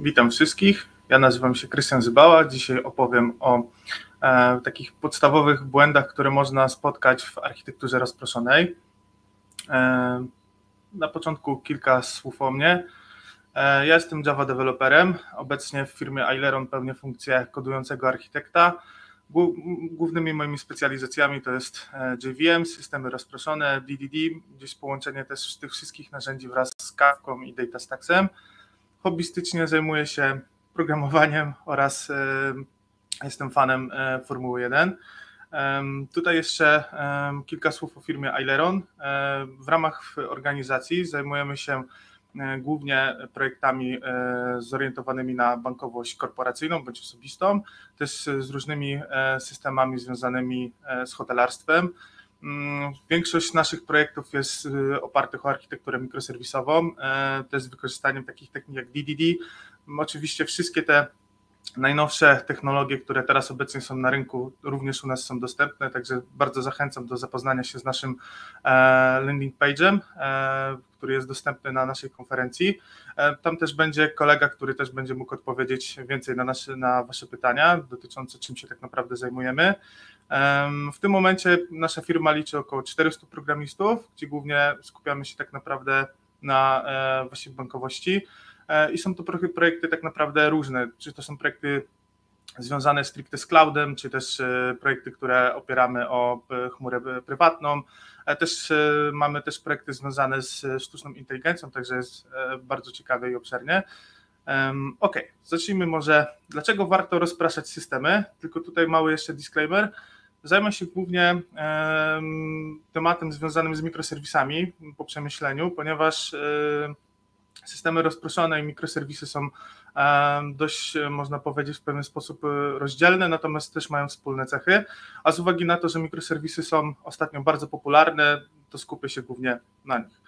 Witam wszystkich. Ja nazywam się Krystian Zybała. Dzisiaj opowiem o e, takich podstawowych błędach, które można spotkać w architekturze rozproszonej. E, na początku kilka słów o mnie. E, ja jestem Java developerem. Obecnie w firmie Aileron pełnię funkcję kodującego architekta. Głównymi moimi specjalizacjami to jest e, JVM, systemy rozproszone, DDD, gdzieś połączenie też tych wszystkich narzędzi wraz z Kafką i DataStacksem. Hobbystycznie zajmuję się programowaniem oraz e, jestem fanem e, Formuły 1. Tutaj jeszcze kilka słów o firmie Aileron. W ramach organizacji zajmujemy się E, głównie projektami e, zorientowanymi na bankowość korporacyjną bądź osobistą, też z różnymi e, systemami związanymi z hotelarstwem. Mm, większość naszych projektów jest opartych o architekturę mikroserwisową, też z wykorzystaniem takich technik jak DDD. Oczywiście wszystkie te najnowsze technologie, które teraz obecnie są na rynku, również u nas są dostępne, także bardzo zachęcam do zapoznania się z naszym landing page'em który jest dostępny na naszej konferencji. E, tam też będzie kolega, który też będzie mógł odpowiedzieć więcej na, nasze, na Wasze pytania dotyczące czym się tak naprawdę zajmujemy. W tym momencie nasza firma liczy około 400 programistów, gdzie głównie skupiamy się tak naprawdę na e, właśnie bankowości e, i są to projekty tak naprawdę różne, czy to są projekty związane stricte z cloudem, czy też projekty, które opieramy o chmurę prywatną, też e, mamy też projekty związane z sztuczną inteligencją, także jest e, bardzo ciekawe i obszernie. Ok, zacznijmy może, dlaczego warto rozpraszać systemy, tylko tutaj mały jeszcze disclaimer. Zajmę się głównie tematem związanym z mikroserwisami po przemyśleniu, ponieważ e, systemy rozproszone i mikroserwisy są dość, e, można powiedzieć, w pewien sposób e, rozdzielne, natomiast też mają wspólne cechy. A z uwagi na to, że mikroserwisy są ostatnio bardzo popularne, to skupię się głównie na nich.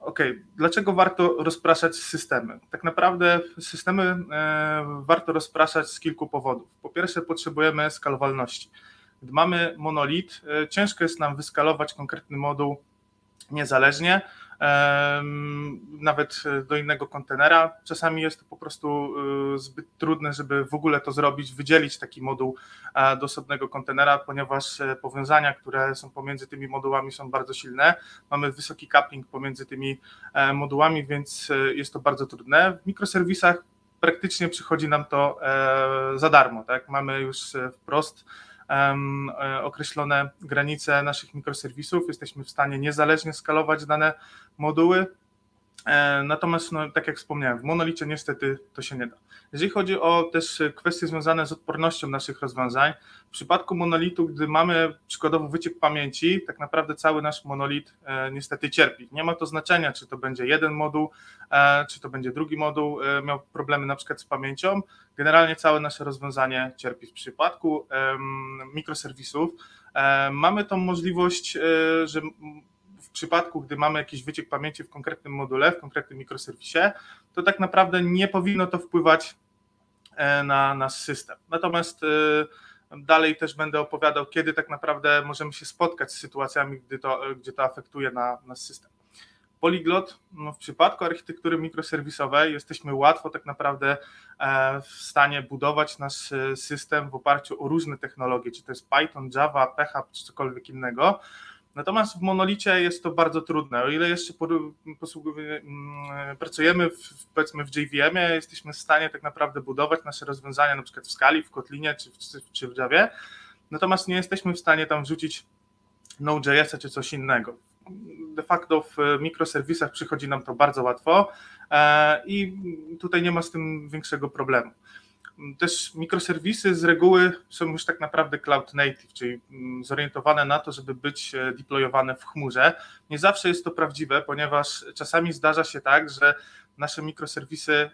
OK, dlaczego warto rozpraszać systemy? Tak naprawdę systemy e, warto rozpraszać z kilku powodów. Po pierwsze, potrzebujemy skalowalności. Gdy mamy monolit, ciężko jest nam wyskalować konkretny moduł niezależnie, nawet do innego kontenera. Czasami jest to po prostu y, zbyt trudne, żeby w ogóle to zrobić, wydzielić taki moduł e, do osobnego kontenera, ponieważ e, powiązania, które są pomiędzy tymi modułami są bardzo silne. Mamy wysoki coupling pomiędzy tymi e, modułami, więc jest to bardzo trudne. W mikroserwisach praktycznie przychodzi nam to za darmo. Tak? Mamy już wprost E, określone granice naszych mikroserwisów, jesteśmy w stanie niezależnie skalować dane moduły, e, Natomiast, no, tak jak wspomniałem, w monolicie niestety to się nie da. Jeżeli chodzi o też kwestie związane z odpornością naszych rozwiązań, w przypadku monolitu, gdy mamy przykładowo wyciek pamięci, tak naprawdę cały nasz monolit e, niestety cierpi. Nie ma to znaczenia, czy to będzie jeden moduł, e, czy to będzie drugi moduł, e, miał problemy na przykład z pamięcią. Generalnie całe nasze rozwiązanie cierpi. W przypadku mikroserwisów mamy tą możliwość, że przypadku, gdy mamy jakiś wyciek pamięci w konkretnym module, w konkretnym mikroserwisie, to tak naprawdę nie powinno to wpływać na nasz system. Natomiast Dalej też będę opowiadał, kiedy tak naprawdę możemy się spotkać z sytuacjami, gdy to, gdzie to afektuje na nasz system. Polyglot, no w przypadku architektury mikroserwisowej jesteśmy łatwo tak naprawdę e, w stanie budować nasz e, system w oparciu o różne technologie, czy to jest Python, Java, PHP czy cokolwiek innego. Natomiast w monolicie jest to bardzo trudne. O ile jeszcze mm, pracujemy w, powiedzmy w JVM-ie, jesteśmy w stanie tak naprawdę budować nasze rozwiązania na przykład w skali, w Kotlinie czy, czy w Javie, natomiast nie jesteśmy w stanie tam wrzucić Node.js czy coś innego. De facto w mikroserwisach przychodzi nam to bardzo łatwo e, i tutaj nie ma z tym większego problemu. Też mikroserwisy z reguły są już tak naprawdę cloud native, czyli mm, zorientowane na to, żeby być e, deployowane w chmurze. Nie zawsze jest to prawdziwe, ponieważ czasami zdarza się tak, że nasze mikroserwisy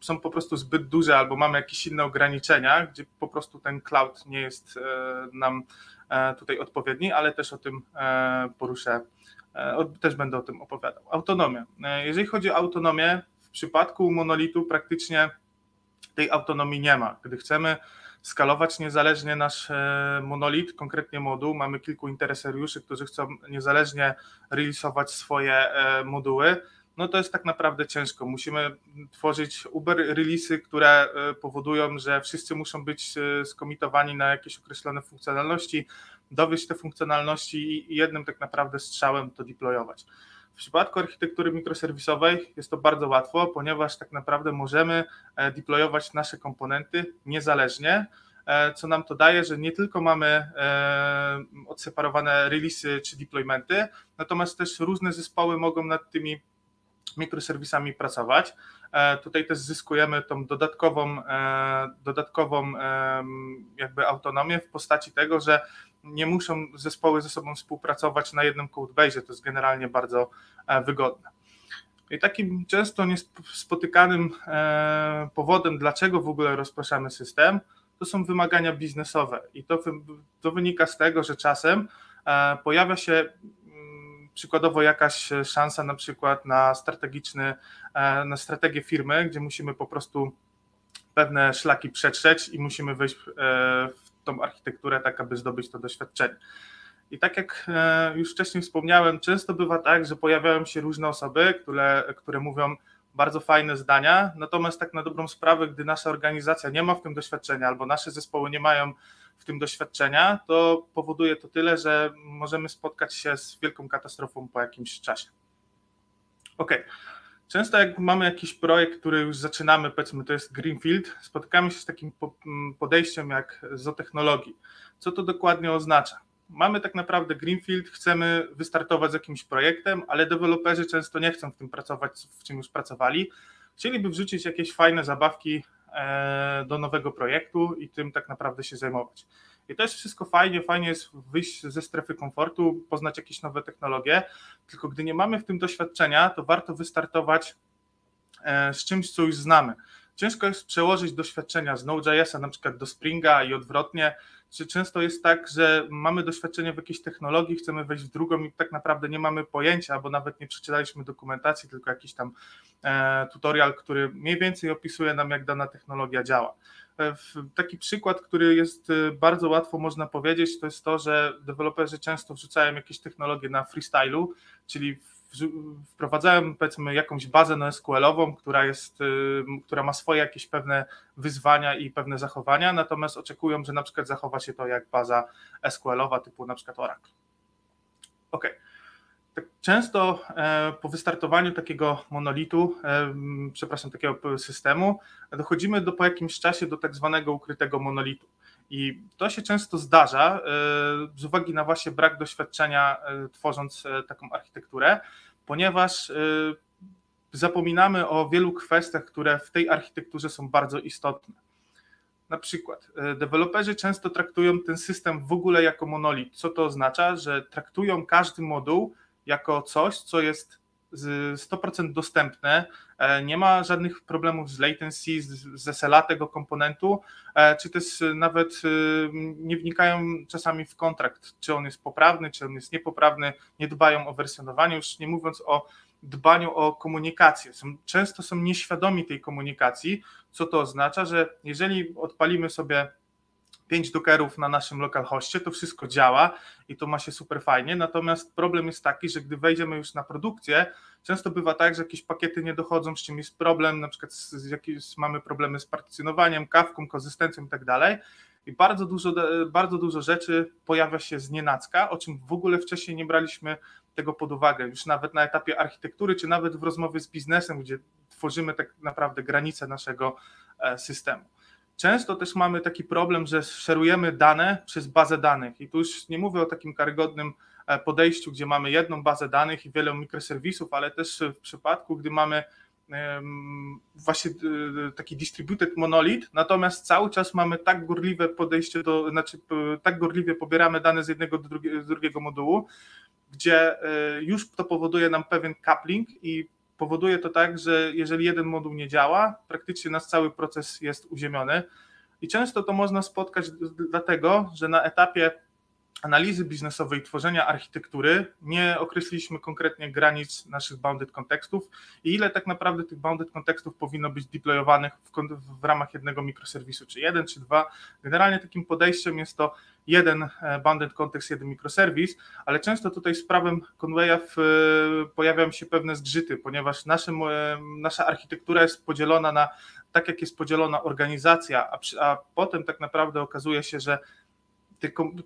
są po prostu zbyt duże albo mamy jakieś inne ograniczenia, gdzie po prostu ten cloud nie jest e, nam e, tutaj odpowiedni, ale też o tym poruszę, też będę o tym opowiadał. Autonomia. Jeżeli chodzi o autonomię, w przypadku monolitu praktycznie tej autonomii nie ma. Gdy chcemy skalować niezależnie nasz e, monolit, konkretnie moduł, mamy kilku interesariuszy, którzy chcą niezależnie releasować swoje e, moduły, no to jest tak naprawdę ciężko. Musimy tworzyć Uber releasy, które powodują, że wszyscy muszą być skomitowani na jakieś określone funkcjonalności, dowieść te funkcjonalności i jednym tak naprawdę strzałem to deployować. W przypadku architektury mikroserwisowej jest to bardzo łatwo, ponieważ tak naprawdę możemy e, deployować nasze komponenty niezależnie, e, co nam to daje, że nie tylko mamy e, odseparowane releasy czy deploymenty, natomiast też różne zespoły mogą nad tymi mikroserwisami pracować. Tutaj też zyskujemy tą dodatkową, dodatkową jakby autonomię w postaci tego, że nie muszą zespoły ze sobą współpracować na jednym codebase, to jest generalnie bardzo e, wygodne. I takim często niespotykanym e, powodem, dlaczego w ogóle rozpraszamy system, to są wymagania biznesowe. I to, to wynika z tego, że czasem e, pojawia się mm, przykładowo jakaś szansa na przykład na strategiczny, na strategię firmy, gdzie musimy po prostu pewne szlaki przetrzeć i musimy wejść w tą architekturę, tak aby zdobyć to doświadczenie. I tak jak e, już wcześniej wspomniałem, często bywa tak, że pojawiają się różne osoby, które, które mówią bardzo fajne zdania, natomiast tak na dobrą sprawę, gdy nasza organizacja nie ma w tym doświadczenia albo nasze zespoły nie mają w tym doświadczenia, to powoduje to tyle, że możemy spotkać się z wielką katastrofą po jakimś czasie. Ok. Często jak mamy jakiś projekt, który już zaczynamy, powiedzmy to jest Greenfield, spotykamy się z takim podejściem jak zootechnologii. Co to dokładnie oznacza? Mamy tak naprawdę Greenfield, chcemy wystartować z jakimś projektem, ale deweloperzy często nie chcą w tym pracować, w czym już pracowali. Chcieliby wrzucić jakieś fajne zabawki e, do nowego projektu i tym tak naprawdę się zajmować. I to jest wszystko fajnie, fajnie jest wyjść ze strefy komfortu, poznać jakieś nowe technologie, tylko gdy nie mamy w tym doświadczenia, to warto wystartować e, z czymś, co już znamy. Ciężko jest przełożyć doświadczenia z Node.jsa na przykład do Springa i odwrotnie. Czy często jest tak, że mamy doświadczenie w jakiejś technologii, chcemy wejść w drugą i tak naprawdę nie mamy pojęcia, albo nawet nie przeczytaliśmy dokumentacji, tylko jakiś tam e, tutorial, który mniej więcej opisuje nam, jak dana technologia działa. Taki przykład, który jest e, bardzo łatwo można powiedzieć, to jest to, że deweloperzy często wrzucają jakieś technologie na freestylu, czyli wprowadzają powiedzmy jakąś bazę NoSQL-ową, która jest, e, która ma swoje jakieś pewne wyzwania i pewne zachowania, natomiast oczekują, że na przykład zachowa się to jak baza SQL-owa typu na przykład Oracle. Ok. Tak często e, po wystartowaniu takiego monolitu, e, przepraszam, takiego systemu, dochodzimy do, po jakimś czasie do tak zwanego ukrytego monolitu. I to się często zdarza e, z uwagi na właśnie brak doświadczenia tworząc taką architekturę, ponieważ zapominamy o wielu kwestiach, które w tej architekturze są bardzo istotne. Na przykład, deweloperzy często traktują ten system w ogóle jako monolit. Co to oznacza? Że traktują każdy moduł jako coś, co jest 100% dostępne, e, nie ma żadnych problemów z latency, z SLA tego komponentu, e, czy też nawet e, nie wnikają czasami w kontrakt, czy on jest poprawny, czy on jest niepoprawny, nie dbają o wersjonowanie, już nie mówiąc o dbaniu o komunikację. Są, często są nieświadomi tej komunikacji, co to oznacza, że jeżeli odpalimy sobie pięć dockerów na naszym localhoście, to wszystko działa i to ma się super fajnie, natomiast problem jest taki, że gdy wejdziemy już na produkcję, często bywa tak, że jakieś pakiety nie dochodzą, z czym jest problem, na przykład z, mamy problemy z partycjonowaniem, kawką, konsystencją i tak dalej. I bardzo dużo, bardzo dużo rzeczy pojawia się z nienacka, o czym w ogóle wcześniej nie braliśmy tego pod uwagę, już nawet na etapie architektury, czy nawet w rozmowie z biznesem, gdzie tworzymy tak naprawdę granice naszego e, systemu. Często też mamy taki problem, że szerujemy dane przez bazę danych. I tu już nie mówię o takim karygodnym e, podejściu, gdzie mamy jedną bazę danych i wiele mikroserwisów, ale też w przypadku, gdy mamy właśnie e, taki distributed monolith, natomiast cały czas mamy tak gorliwe podejście do, znaczy tak gorliwie pobieramy dane z jednego do drugiego modułu, gdzie e, już to powoduje nam pewien coupling i powoduje to tak, że jeżeli jeden moduł nie działa, praktycznie nasz cały proces jest uziemiony. I często to można spotkać dlatego, że na etapie analizy biznesowej, tworzenia architektury nie określiliśmy konkretnie granic naszych bounded kontekstów i ile tak naprawdę tych bounded kontekstów powinno być deployowanych w, w ramach jednego mikroserwisu, czy jeden, czy dwa. Generalnie takim podejściem jest to jeden bounded context, jeden microservice, ale często tutaj z prawem Conwaya pojawiają się pewne zgrzyty, ponieważ naszym, nasza architektura jest podzielona na tak jak jest podzielona organizacja, a, przy, a potem tak naprawdę okazuje się, że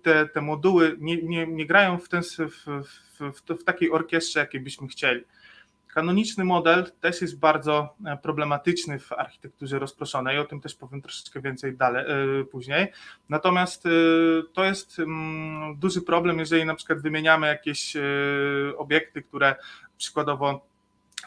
te, te, moduły nie, nie, nie grają w, ten, w, w, w takiej orkiestrze, jakiej byśmy chcieli. Kanoniczny model też jest bardzo e, problematyczny w architekturze rozproszonej, o tym też powiem troszeczkę więcej dalej, e, później. Natomiast e, to jest mm, duży problem, jeżeli na przykład wymieniamy jakieś obiekty, które przykładowo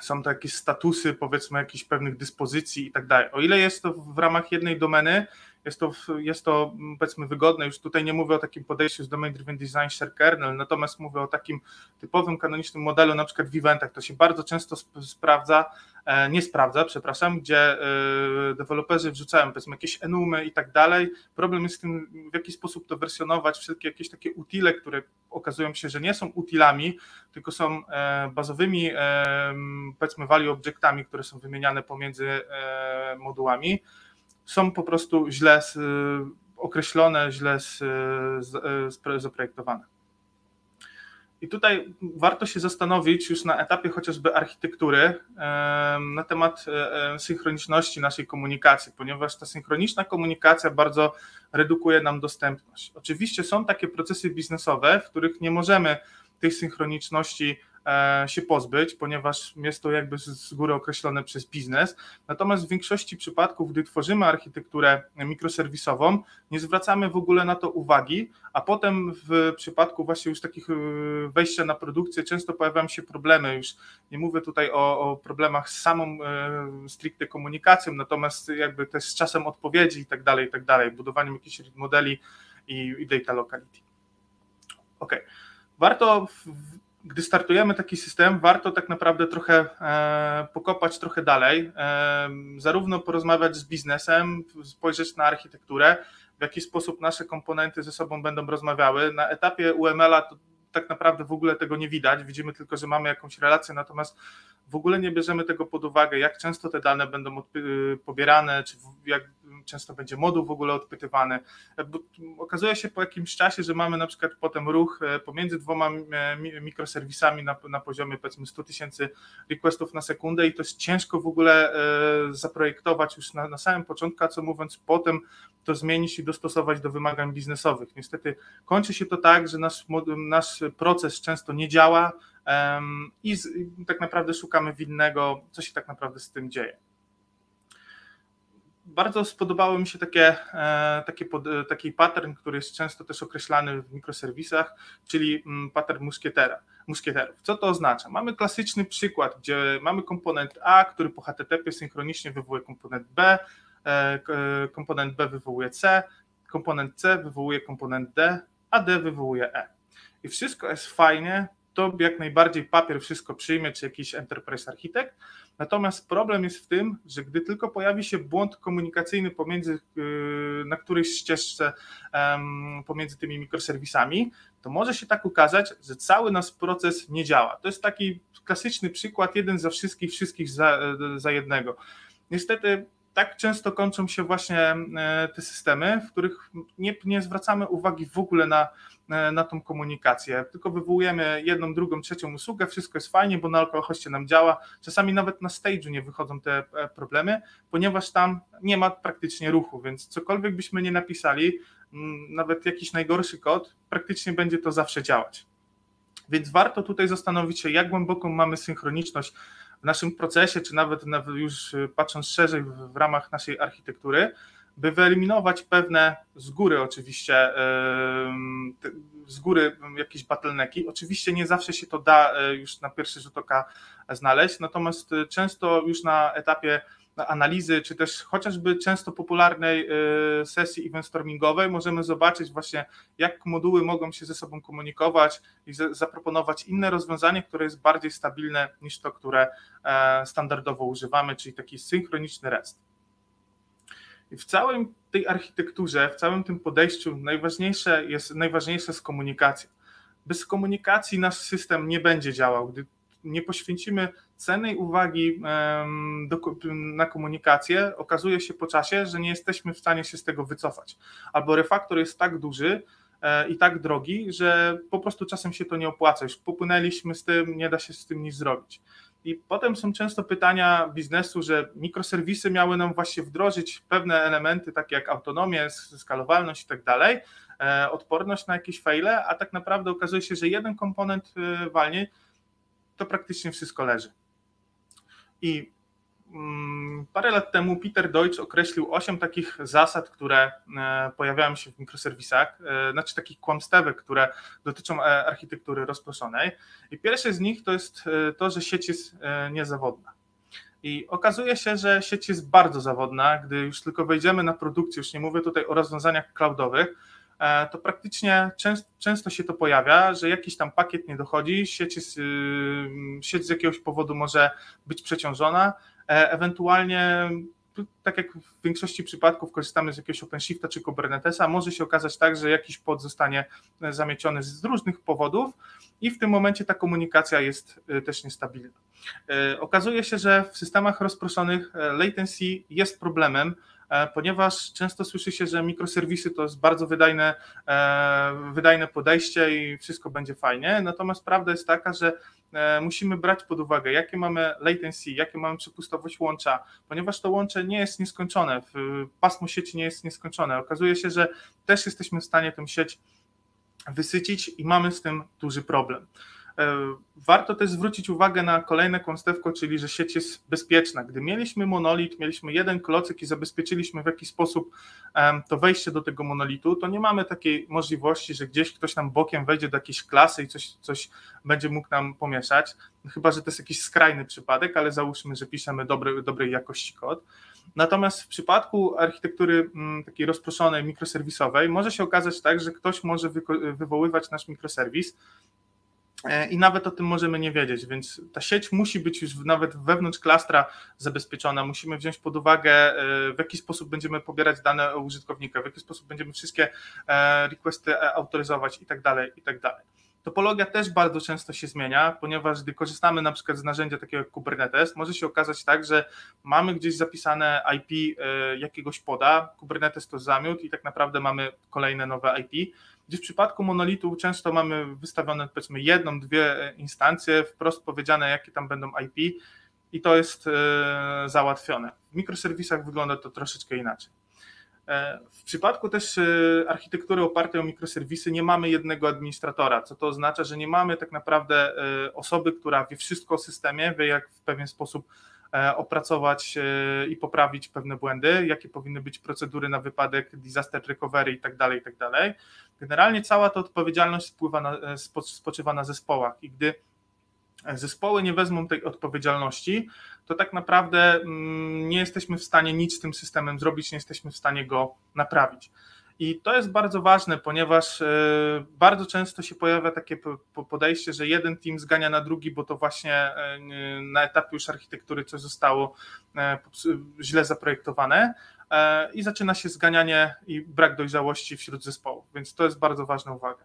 są to jakieś statusy, powiedzmy, jakichś pewnych dyspozycji i tak dalej. O ile jest to w ramach jednej domeny, jest to, jest to powiedzmy wygodne, już tutaj nie mówię o takim podejściu z Domain Driven Design Share Kernel, natomiast mówię o takim typowym kanonicznym modelu, na przykład w eventach, to się bardzo często sprawdza, e, nie sprawdza, przepraszam, gdzie e, deweloperzy wrzucają powiedzmy jakieś enumy i tak dalej. Problem jest w tym, w jaki sposób to wersjonować, wszelkie jakieś takie utile, które okazują się, że nie są utilami, tylko są e, bazowymi powiedzmy value objectami, które są wymieniane pomiędzy modułami są po prostu źle y, określone, źle y, zaprojektowane. I tutaj warto się zastanowić już na etapie chociażby architektury na temat e, synchroniczności naszej komunikacji, ponieważ ta synchroniczna komunikacja bardzo redukuje nam dostępność. Oczywiście są takie procesy biznesowe, w których nie możemy tej synchroniczności E, się pozbyć, ponieważ jest to jakby z góry określone przez biznes. Natomiast w większości przypadków, gdy tworzymy architekturę mikroserwisową, nie zwracamy w ogóle na to uwagi, a potem w przypadku właśnie już takich e, wejścia na produkcję często pojawiają się problemy. Już nie mówię tutaj o, o problemach z samą e, stricte komunikacją, natomiast jakby też z czasem odpowiedzi i tak dalej, i tak dalej, budowaniem jakichś modeli i, i data locality. Ok. Warto gdy startujemy taki system, warto tak naprawdę trochę e, pokopać trochę dalej, e, zarówno porozmawiać z biznesem, spojrzeć na architekturę, w jaki sposób nasze komponenty ze sobą będą rozmawiały. Na etapie UML-a to tak naprawdę w ogóle tego nie widać, widzimy tylko, że mamy jakąś relację, natomiast w ogóle nie bierzemy tego pod uwagę, jak często te dane będą pobierane, czy jak często będzie moduł w ogóle odpytywany. Bo okazuje się po jakimś czasie, że mamy na przykład potem ruch e, pomiędzy dwoma e, mikroserwisami na, na poziomie powiedzmy 100 tysięcy requestów na sekundę i to jest ciężko w ogóle e, zaprojektować już na, na samym początku, a co mówiąc potem to zmienić i dostosować do wymagań biznesowych. Niestety kończy się to tak, że nasz, nasz proces często nie działa, i, tak naprawdę szukamy winnego, co się tak naprawdę z tym dzieje bardzo spodobało mi się takie, e, takie, e, taki pattern, który jest często też określany w mikroserwisach, czyli mm, pattern muskietera, muskieterów. Co to oznacza? Mamy klasyczny przykład, gdzie mamy komponent A, który po HTTP synchronicznie wywołuje komponent B, e, komponent B wywołuje C, komponent C wywołuje komponent D, a D wywołuje E. I wszystko jest fajnie, to jak najbardziej papier wszystko przyjmie, czy jakiś enterprise architekt. Natomiast problem jest w tym, że gdy tylko pojawi się błąd komunikacyjny pomiędzy, yy, na którejś ścieżce pomiędzy tymi mikroserwisami, to może się tak ukazać, że cały nasz proces nie działa. To jest taki klasyczny przykład, jeden za wszystkich, wszystkich za, za jednego. Niestety tak często kończą się właśnie e, te systemy, w których nie, nie zwracamy uwagi w ogóle na, e, na tą komunikację, tylko wywołujemy jedną, drugą, trzecią usługę, wszystko jest fajnie, bo na alkoholście nam działa. Czasami nawet na stage'u nie wychodzą te e, problemy, ponieważ tam nie ma praktycznie ruchu, więc cokolwiek byśmy nie napisali, nawet jakiś najgorszy kod, praktycznie będzie to zawsze działać. Więc warto tutaj zastanowić się, jak głęboką mamy synchroniczność w naszym procesie, czy nawet już patrząc szerzej w ramach naszej architektury, by wyeliminować pewne z góry oczywiście, z góry jakieś bottlenecki. Oczywiście nie zawsze się to da e, już na pierwszy rzut oka znaleźć, natomiast często już na etapie analizy, czy też chociażby często popularnej y, sesji eventstormingowej możemy zobaczyć właśnie, jak moduły mogą się ze sobą komunikować i zaproponować inne rozwiązanie, które jest bardziej stabilne niż to, które e, standardowo używamy, czyli taki synchroniczny REST. I w całym tej architekturze, w całym tym podejściu najważniejsze jest, najważniejsze jest komunikacja. Bez komunikacji nasz system nie będzie działał. Gdy nie poświęcimy cennej uwagi do, na komunikację, okazuje się po czasie, że nie jesteśmy w stanie się z tego wycofać. Albo refaktor jest tak duży, i tak drogi, że po prostu czasem się to nie opłaca. Już popłynęliśmy z tym, nie da się z tym nic zrobić. I potem są często pytania biznesu, że mikroserwisy miały nam właśnie wdrożyć pewne elementy, takie jak autonomię, skalowalność i tak dalej, e, odporność na jakieś faile, a tak naprawdę okazuje się, że jeden komponent e, walnie, to praktycznie wszystko leży. I Mm, parę lat temu Peter Deutsch określił osiem takich zasad, które e, pojawiają się w mikroserwisach, e, znaczy takich kłamstewek, które dotyczą e, architektury rozproszonej. I pierwsze z nich to jest to, że sieć jest niezawodna. I okazuje się, że sieć jest bardzo zawodna, gdy już tylko wejdziemy na produkcję, już nie mówię tutaj o rozwiązaniach cloudowych, to praktycznie często, często się to pojawia, że jakiś tam pakiet nie dochodzi, sieć, jest, sieć z jakiegoś powodu może być przeciążona, E, ewentualnie tak jak w większości przypadków korzystamy z jakiegoś OpenShifta czy Kubernetesa, może się okazać tak, że jakiś pod zostanie zamieciony z różnych powodów i w tym momencie ta komunikacja jest e, też niestabilna. E, okazuje się, że w systemach rozproszonych latency jest problemem, ponieważ często słyszy się, że mikroserwisy to jest bardzo wydajne, wydajne podejście i wszystko będzie fajnie, natomiast prawda jest taka, że E, musimy brać pod uwagę, jakie mamy latency, jakie mamy przepustowość łącza, ponieważ to łącze nie jest nieskończone, pasmo sieci nie jest nieskończone. Okazuje się, że też jesteśmy w stanie tę sieć wysycić i mamy z tym duży problem. E, warto też zwrócić uwagę na kolejne kłamstewko, czyli że sieć jest bezpieczna. Gdy mieliśmy monolit, mieliśmy jeden klocek i zabezpieczyliśmy w jakiś sposób to wejście do tego monolitu, to nie mamy takiej możliwości, że gdzieś ktoś nam bokiem wejdzie do jakiejś klasy i coś, coś będzie mógł nam pomieszać. Chyba, że to jest jakiś skrajny przypadek, ale załóżmy, że piszemy dobry, dobrej jakości kod. Natomiast w przypadku architektury mm, takiej rozproszonej, mikroserwisowej, może się okazać tak, że ktoś może wywoływać nasz mikroserwis i nawet o tym możemy nie wiedzieć, więc ta sieć musi być już nawet wewnątrz klastra zabezpieczona. Musimy wziąć pod uwagę, e, w jaki sposób będziemy pobierać dane użytkownika, w jaki sposób będziemy wszystkie e, requesty autoryzować i tak dalej, i tak dalej. Topologia też bardzo często się zmienia, ponieważ gdy korzystamy na przykład z narzędzia takiego jak Kubernetes, może się okazać tak, że mamy gdzieś zapisane IP jakiegoś poda, Kubernetes to zamiót i tak naprawdę mamy kolejne nowe IP gdzie w przypadku monolitu często mamy wystawione powiedzmy jedną, dwie instancje, wprost powiedziane jakie tam będą IP i to jest e, załatwione. W mikroserwisach wygląda to troszeczkę inaczej. E, w przypadku też e, architektury opartej o mikroserwisy nie mamy jednego administratora, co to oznacza, że nie mamy tak naprawdę osoby, która wie wszystko o systemie, wie jak w pewien sposób E, opracować e, i poprawić pewne błędy, jakie powinny być procedury na wypadek disaster recovery i tak dalej, i tak. Generalnie cała ta odpowiedzialność spływa na, e, spoczywa na zespołach i gdy zespoły nie wezmą tej odpowiedzialności, to tak naprawdę mm, nie jesteśmy w stanie nic z tym systemem zrobić, nie jesteśmy w stanie go naprawić. I to jest bardzo ważne, ponieważ e, bardzo często się pojawia takie podejście, że jeden team zgania na drugi, bo to właśnie e, na etapie już architektury coś zostało e, źle zaprojektowane i zaczyna się zganianie i brak dojrzałości wśród zespołów, więc to jest bardzo ważna uwaga.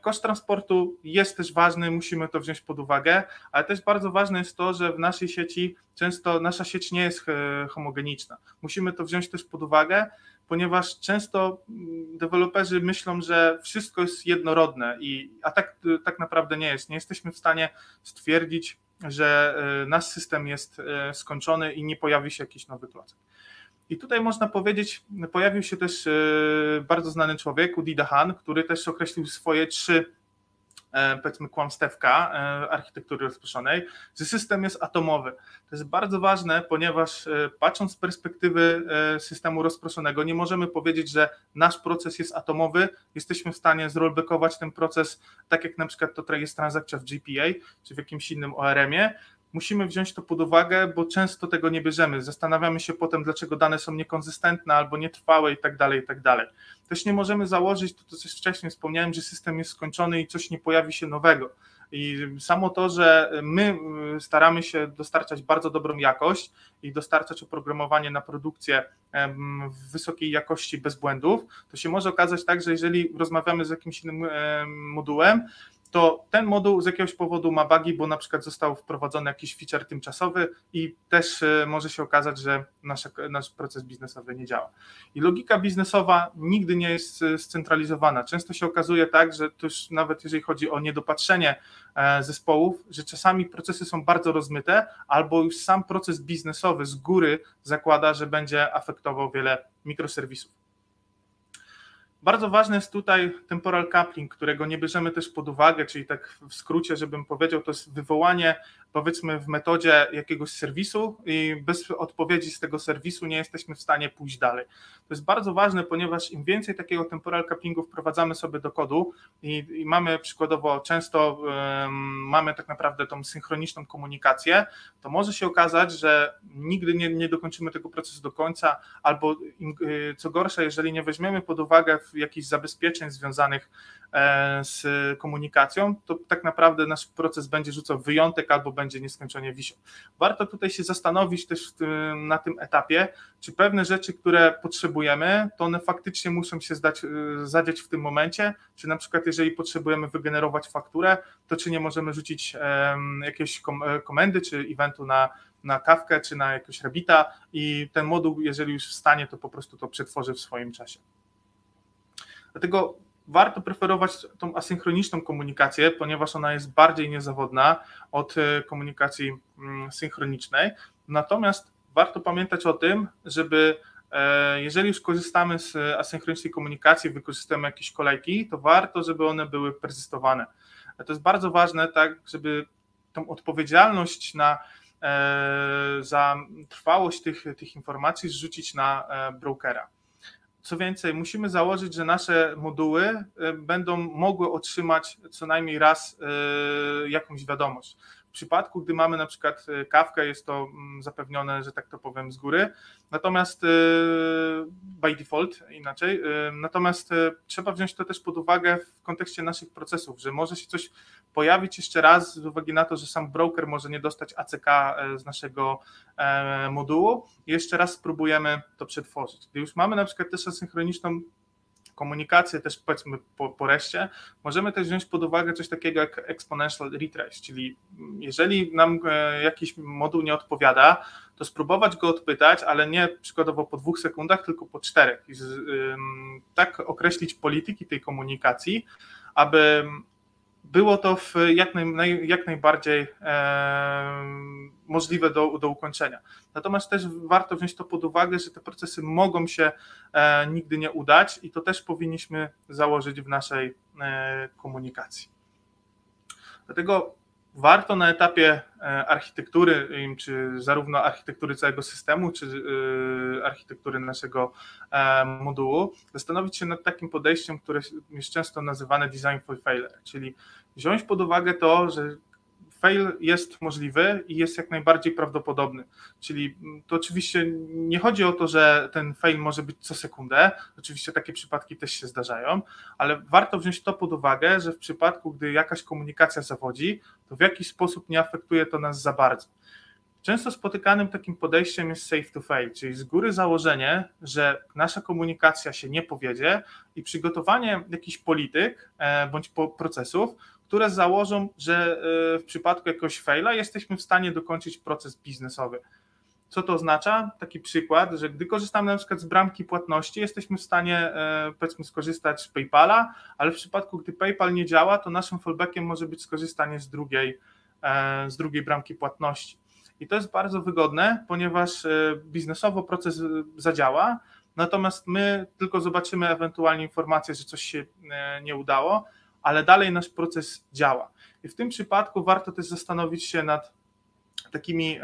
Koszt transportu jest też ważny, musimy to wziąć pod uwagę, ale też bardzo ważne jest to, że w naszej sieci często nasza sieć nie jest homogeniczna. Musimy to wziąć też pod uwagę, ponieważ często mm, deweloperzy myślą, że wszystko jest jednorodne, i, a tak, tak naprawdę nie jest. Nie jesteśmy w stanie stwierdzić, że e, nasz system jest e, skończony i nie pojawi się jakiś nowy klocek. I tutaj można powiedzieć, pojawił się też e, bardzo znany człowiek, Udi Dahan, który też określił swoje trzy E, powiedzmy kłamstewka e, architektury rozproszonej, że system jest atomowy. To jest bardzo ważne, ponieważ patrząc z perspektywy systemu rozproszonego, nie możemy powiedzieć, że nasz proces jest atomowy, jesteśmy w stanie zrollbackować ten proces, tak jak na przykład to jest transakcja w GPA, czy w jakimś innym ORM-ie, musimy wziąć to pod uwagę, bo często tego nie bierzemy. Zastanawiamy się potem, dlaczego dane są niekonzystentne albo nietrwałe i tak dalej, i tak dalej. Też nie możemy założyć, to, to coś wcześniej wspomniałem, że system jest skończony i coś nie pojawi się nowego. I samo to, że my y, staramy się dostarczać bardzo dobrą jakość i dostarczać oprogramowanie na produkcję w wysokiej jakości bez błędów, to się może okazać tak, że jeżeli rozmawiamy z jakimś innym modułem, to ten moduł z jakiegoś powodu ma bugi, bo na przykład został wprowadzony jakiś feature tymczasowy i też e, może się okazać, że nasz, nasz proces biznesowy nie działa. I logika biznesowa nigdy nie jest e, scentralizowana. Często się okazuje tak, że to już nawet jeżeli chodzi o niedopatrzenie e, zespołów, że czasami procesy są bardzo rozmyte, albo już sam proces biznesowy z góry zakłada, że będzie afektował wiele mikroserwisów. Bardzo ważny jest tutaj temporal coupling, którego nie bierzemy też pod uwagę, czyli tak w skrócie, żebym powiedział, to jest wywołanie powiedzmy w metodzie jakiegoś serwisu i bez odpowiedzi z tego serwisu nie jesteśmy w stanie pójść dalej. To jest bardzo ważne, ponieważ im więcej takiego temporal couplingu wprowadzamy sobie do kodu i, i mamy przykładowo często mamy tak naprawdę tą synchroniczną komunikację, to może się okazać, że nigdy nie, nie dokończymy tego procesu do końca, albo y, co gorsza, jeżeli nie weźmiemy pod uwagę jakichś zabezpieczeń związanych e, z komunikacją, to tak naprawdę nasz proces będzie rzucał wyjątek albo będzie nieskończenie wisiał. Warto tutaj się zastanowić też tym, na tym etapie, czy pewne rzeczy, które potrzebujemy, to one faktycznie muszą się zdać, y, zadziać w tym momencie, czy na przykład jeżeli potrzebujemy wygenerować fakturę, to czy nie możemy rzucić um, jakiejś e, komendy czy eventu na na kawkę czy na jakiegoś Rebita i ten moduł, jeżeli już wstanie, to po prostu to przetworzy w swoim czasie. Dlatego warto preferować tą asynchroniczną komunikację, ponieważ ona jest bardziej niezawodna od e, komunikacji mm, synchronicznej. Natomiast warto pamiętać o tym, żeby e, jeżeli już korzystamy z asynchronicznej komunikacji, wykorzystamy jakieś kolejki, to warto, żeby one były perzystowane. To jest bardzo ważne, tak, żeby tą odpowiedzialność na, e, za trwałość tych, tych informacji zrzucić na brokera. Co więcej, musimy założyć, że nasze moduły e, będą mogły otrzymać co najmniej raz e, jakąś wiadomość. W przypadku, gdy mamy na przykład e, kawkę, jest to mm, zapewnione, że tak to powiem, z góry, natomiast by default inaczej, natomiast trzeba wziąć to też pod uwagę w kontekście naszych procesów, że może się coś pojawić jeszcze raz z uwagi na to, że sam broker może nie dostać ACK z naszego modułu i jeszcze raz spróbujemy to przetworzyć. Gdy już mamy na przykład też asynchroniczną komunikację też powiedzmy po, po reszcie, możemy też wziąć pod uwagę coś takiego jak exponential retrace, czyli jeżeli nam e, jakiś moduł nie odpowiada, to spróbować go odpytać, ale nie przykładowo po dwóch sekundach, tylko po czterech. I tak określić polityki tej komunikacji, aby było to w jak, naj, jak najbardziej e, możliwe do, do ukończenia. Natomiast też warto wziąć to pod uwagę, że te procesy mogą się e, nigdy nie udać i to też powinniśmy założyć w naszej e, komunikacji. Dlatego warto na etapie e, architektury, czy zarówno architektury całego systemu, czy e, architektury naszego e, modułu, zastanowić się nad takim podejściem, które jest często nazywane design for failure, czyli wziąć pod uwagę to, że fail jest możliwy i jest jak najbardziej prawdopodobny. Czyli to oczywiście nie chodzi o to, że ten fail może być co sekundę, oczywiście takie przypadki też się zdarzają, ale warto wziąć to pod uwagę, że w przypadku, gdy jakaś komunikacja zawodzi, to w jakiś sposób nie afektuje to nas za bardzo. Często spotykanym takim podejściem jest safe to fail, czyli z góry założenie, że nasza komunikacja się nie powiedzie i przygotowanie jakichś polityk e, bądź procesów, które założą, że e, w przypadku jakiegoś faila jesteśmy w stanie dokończyć proces biznesowy. Co to oznacza? Taki przykład, że gdy korzystamy na przykład z bramki płatności, jesteśmy w stanie e, powiedzmy skorzystać z PayPala, ale w przypadku, gdy PayPal nie działa, to naszym fallbackiem może być skorzystanie z drugiej, z drugiej bramki płatności. I to jest bardzo wygodne, ponieważ e, biznesowo proces e, zadziała, natomiast my tylko zobaczymy ewentualnie informację, że coś się e, nie udało, ale dalej nasz proces działa. I w tym przypadku warto też zastanowić się nad takimi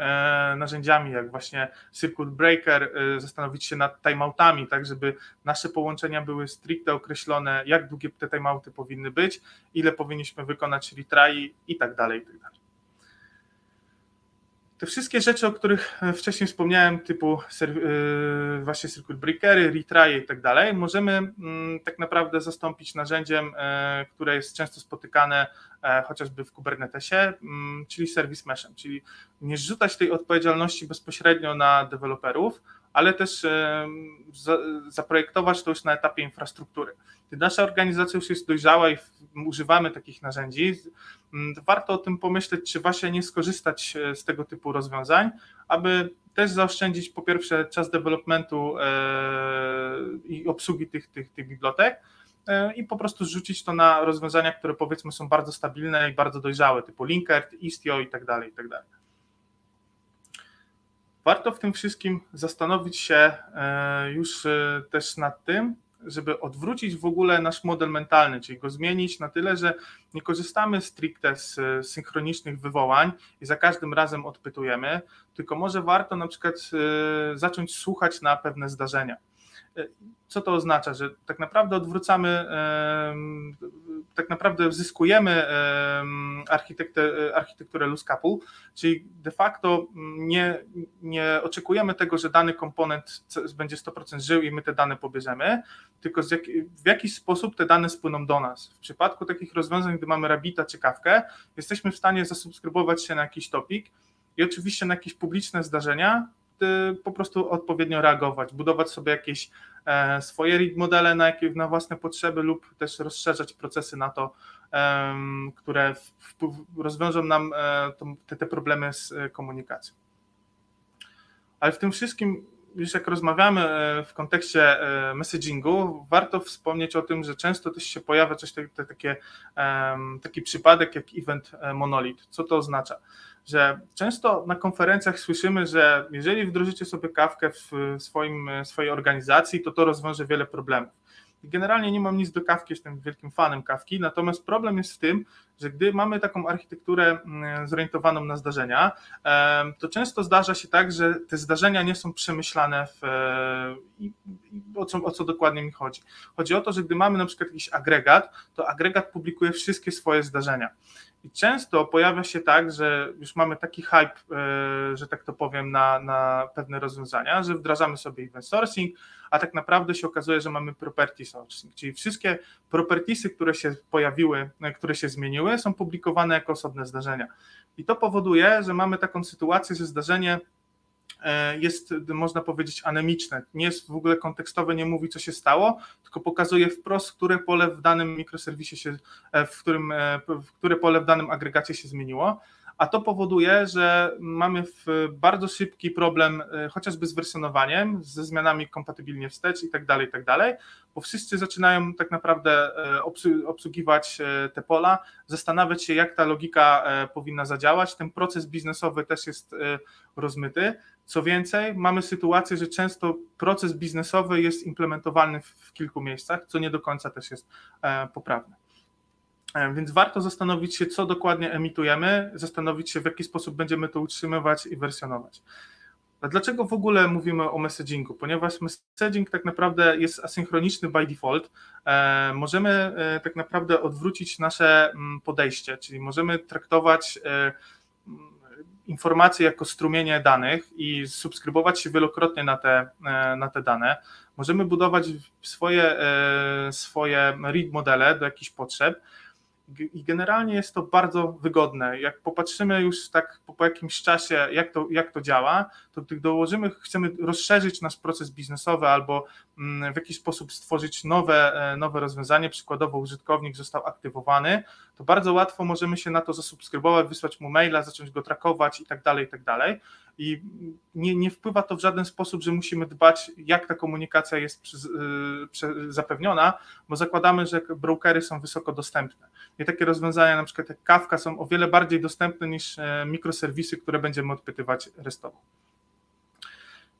narzędziami jak właśnie Circuit Breaker, zastanowić się nad timeoutami, tak żeby nasze połączenia były stricte określone, jak długie te timeouty powinny być, ile powinniśmy wykonać retry i tak dalej, i tak dalej. Te wszystkie rzeczy, o których e, wcześniej wspomniałem, typu e, właśnie circuit breakery, retry i tak dalej, możemy mm, tak naprawdę zastąpić narzędziem, e, które jest często spotykane chociażby w Kubernetesie, mm, czyli Service Meshem, czyli nie zrzucać tej odpowiedzialności bezpośrednio na deweloperów, ale też zaprojektować to już na etapie infrastruktury. Nasza organizacja już jest dojrzała i używamy takich narzędzi, warto o tym pomyśleć, czy właśnie nie skorzystać e, z tego typu rozwiązań, aby też zaoszczędzić po pierwsze czas developmentu e, i obsługi tych, tych, tych bibliotek, e, i po prostu zrzucić to na rozwiązania, które powiedzmy są bardzo stabilne i bardzo dojrzałe, typu Linkerd, Istio i tak dalej, i tak dalej. Warto w tym wszystkim zastanowić się już też nad tym, żeby odwrócić w ogóle nasz model mentalny, czyli go zmienić na tyle, że nie korzystamy stricte z synchronicznych wywołań i za każdym razem odpytujemy, tylko może warto na przykład e, zacząć słuchać na pewne zdarzenia. E, co to oznacza? Że tak naprawdę odwrócamy, tak naprawdę zyskujemy architekturę loose couple, czyli de facto nie, nie oczekujemy tego, że dany komponent będzie 100% żył i my te dane pobierzemy, tylko w jakiś sposób te dane spłyną do nas. W przypadku takich rozwiązań, gdy mamy Rabita czy Kawkę, jesteśmy w stanie zasubskrybować się na jakiś topik i oczywiście na jakieś publiczne zdarzenia, po prostu odpowiednio reagować, budować sobie jakieś e, swoje modele na, jakie, na własne potrzeby lub też rozszerzać procesy na to, które rozwiążą nam e, te, te problemy z e, komunikacją. Ale w tym wszystkim już jak rozmawiamy w kontekście messagingu, warto wspomnieć o tym, że często też się pojawia coś takie, taki przypadek jak event monolith. Co to oznacza? Że często na konferencjach słyszymy, że jeżeli wdrożycie sobie kawkę w swoim, swojej organizacji, to to rozwiąże wiele problemów. Generalnie nie mam nic do kawki, jestem wielkim fanem kawki, natomiast problem jest w tym, że gdy mamy taką architekturę mm, zorientowaną na zdarzenia, to często zdarza się tak, że te zdarzenia nie są przemyślane w, i, o, co, o co dokładnie mi chodzi. Chodzi o to, że gdy mamy na przykład jakiś agregat, to agregat publikuje wszystkie swoje zdarzenia. I często pojawia się tak, że już mamy taki hype, e, że tak to powiem, na, na pewne rozwiązania, że wdrażamy sobie event sourcing, a tak naprawdę się okazuje, że mamy property sourcing, czyli wszystkie propertiesy, które się pojawiły, e, które się zmieniły, są publikowane jako osobne zdarzenia. I to powoduje, że mamy taką sytuację, że zdarzenie jest, można powiedzieć, anemiczne. Nie jest w ogóle kontekstowe, nie mówi, co się stało, tylko pokazuje wprost, które pole w danym mikroserwisie się, e, w którym, e, w które pole w danym agregacie się zmieniło a to powoduje, że mamy bardzo szybki problem e, chociażby z wersjonowaniem, ze zmianami kompatybilnie wstecz i tak dalej, tak dalej, bo wszyscy zaczynają tak naprawdę e, obsługiwać e, te pola, zastanawiać się, jak ta logika powinna zadziałać. Ten proces biznesowy też jest rozmyty. Co więcej, mamy sytuację, że często proces biznesowy jest implementowany w kilku miejscach, co nie do końca też jest poprawne. E, więc warto zastanowić się, co dokładnie emitujemy, zastanowić się, w jaki sposób będziemy to utrzymywać i wersjonować. A dlaczego w ogóle mówimy o messagingu? Ponieważ messaging tak naprawdę jest asynchroniczny by default. E, możemy e, tak naprawdę odwrócić nasze mm, podejście, czyli możemy traktować mm, informacje jako strumienie danych i subskrybować się wielokrotnie na te, na te dane. Możemy budować swoje, swoje read modele do jakichś potrzeb i generalnie jest to bardzo wygodne. Jak popatrzymy już tak po, po jakimś czasie, jak to, jak to działa, to gdy dołożymy, chcemy rozszerzyć nasz proces biznesowy albo w jakiś sposób stworzyć nowe, e, nowe rozwiązanie, przykładowo użytkownik został aktywowany, to bardzo łatwo możemy się na to zasubskrybować, wysłać mu maila, zacząć go trakować i tak dalej, i tak dalej. I nie, nie wpływa to w żaden sposób, że musimy dbać, jak ta komunikacja jest y, zapewniona, bo zakładamy, że brokery są wysoko dostępne. I takie rozwiązania, na przykład jak Kafka, są o wiele bardziej dostępne niż e, mikroserwisy, które będziemy odpytywać restowo.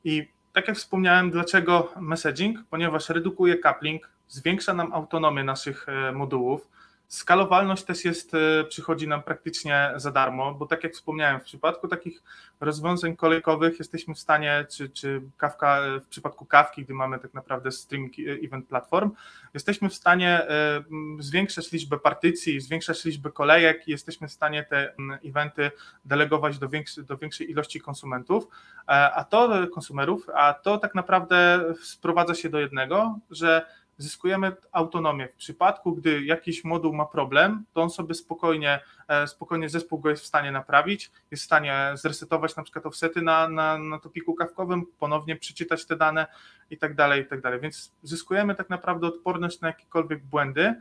I tak jak wspomniałem, dlaczego messaging? Ponieważ redukuje coupling, zwiększa nam autonomię naszych e, modułów, Skalowalność też jest, e, przychodzi nam praktycznie za darmo, bo tak jak wspomniałem, w przypadku takich rozwiązań kolejkowych jesteśmy w stanie, czy, czy kawka, e, w przypadku kawki, gdy mamy tak naprawdę streaming event platform, jesteśmy w stanie e, zwiększać liczbę partycji, zwiększać liczbę kolejek i jesteśmy w stanie te eventy delegować do, do większej ilości konsumentów, a to konsumerów, a to tak naprawdę sprowadza się do jednego, że zyskujemy autonomię. W przypadku, gdy jakiś moduł ma problem, to on sobie spokojnie, e, spokojnie zespół go jest w stanie naprawić, jest w stanie zresetować na przykład offsety na, na, na topiku kawkowym, ponownie przeczytać te dane i tak dalej, i tak dalej. Więc zyskujemy tak naprawdę odporność na jakiekolwiek błędy,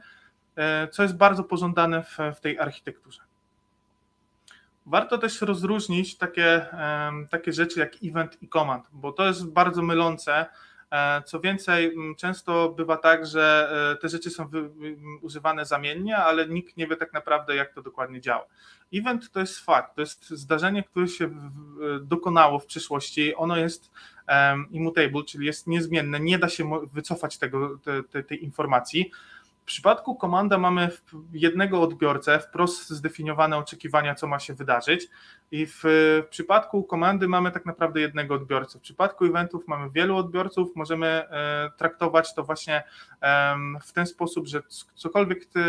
e, co jest bardzo pożądane w, w tej architekturze. Warto też rozróżnić takie, takie rzeczy jak event i command, bo to jest bardzo mylące. E, co więcej, często bywa tak, że e, te rzeczy są używane zamiennie, ale nikt nie wie tak naprawdę, jak to dokładnie działa. Event to jest fakt, to jest zdarzenie, które się dokonało w przyszłości, ono jest immutable, czyli jest niezmienne, nie da się wycofać tego, te, tej informacji. W przypadku komanda mamy jednego odbiorcę, wprost zdefiniowane oczekiwania, co ma się wydarzyć, i w, w, przypadku komandy mamy tak naprawdę jednego odbiorcę. W przypadku eventów mamy wielu odbiorców, możemy e, traktować to właśnie e, w ten sposób, że cokolwiek ty,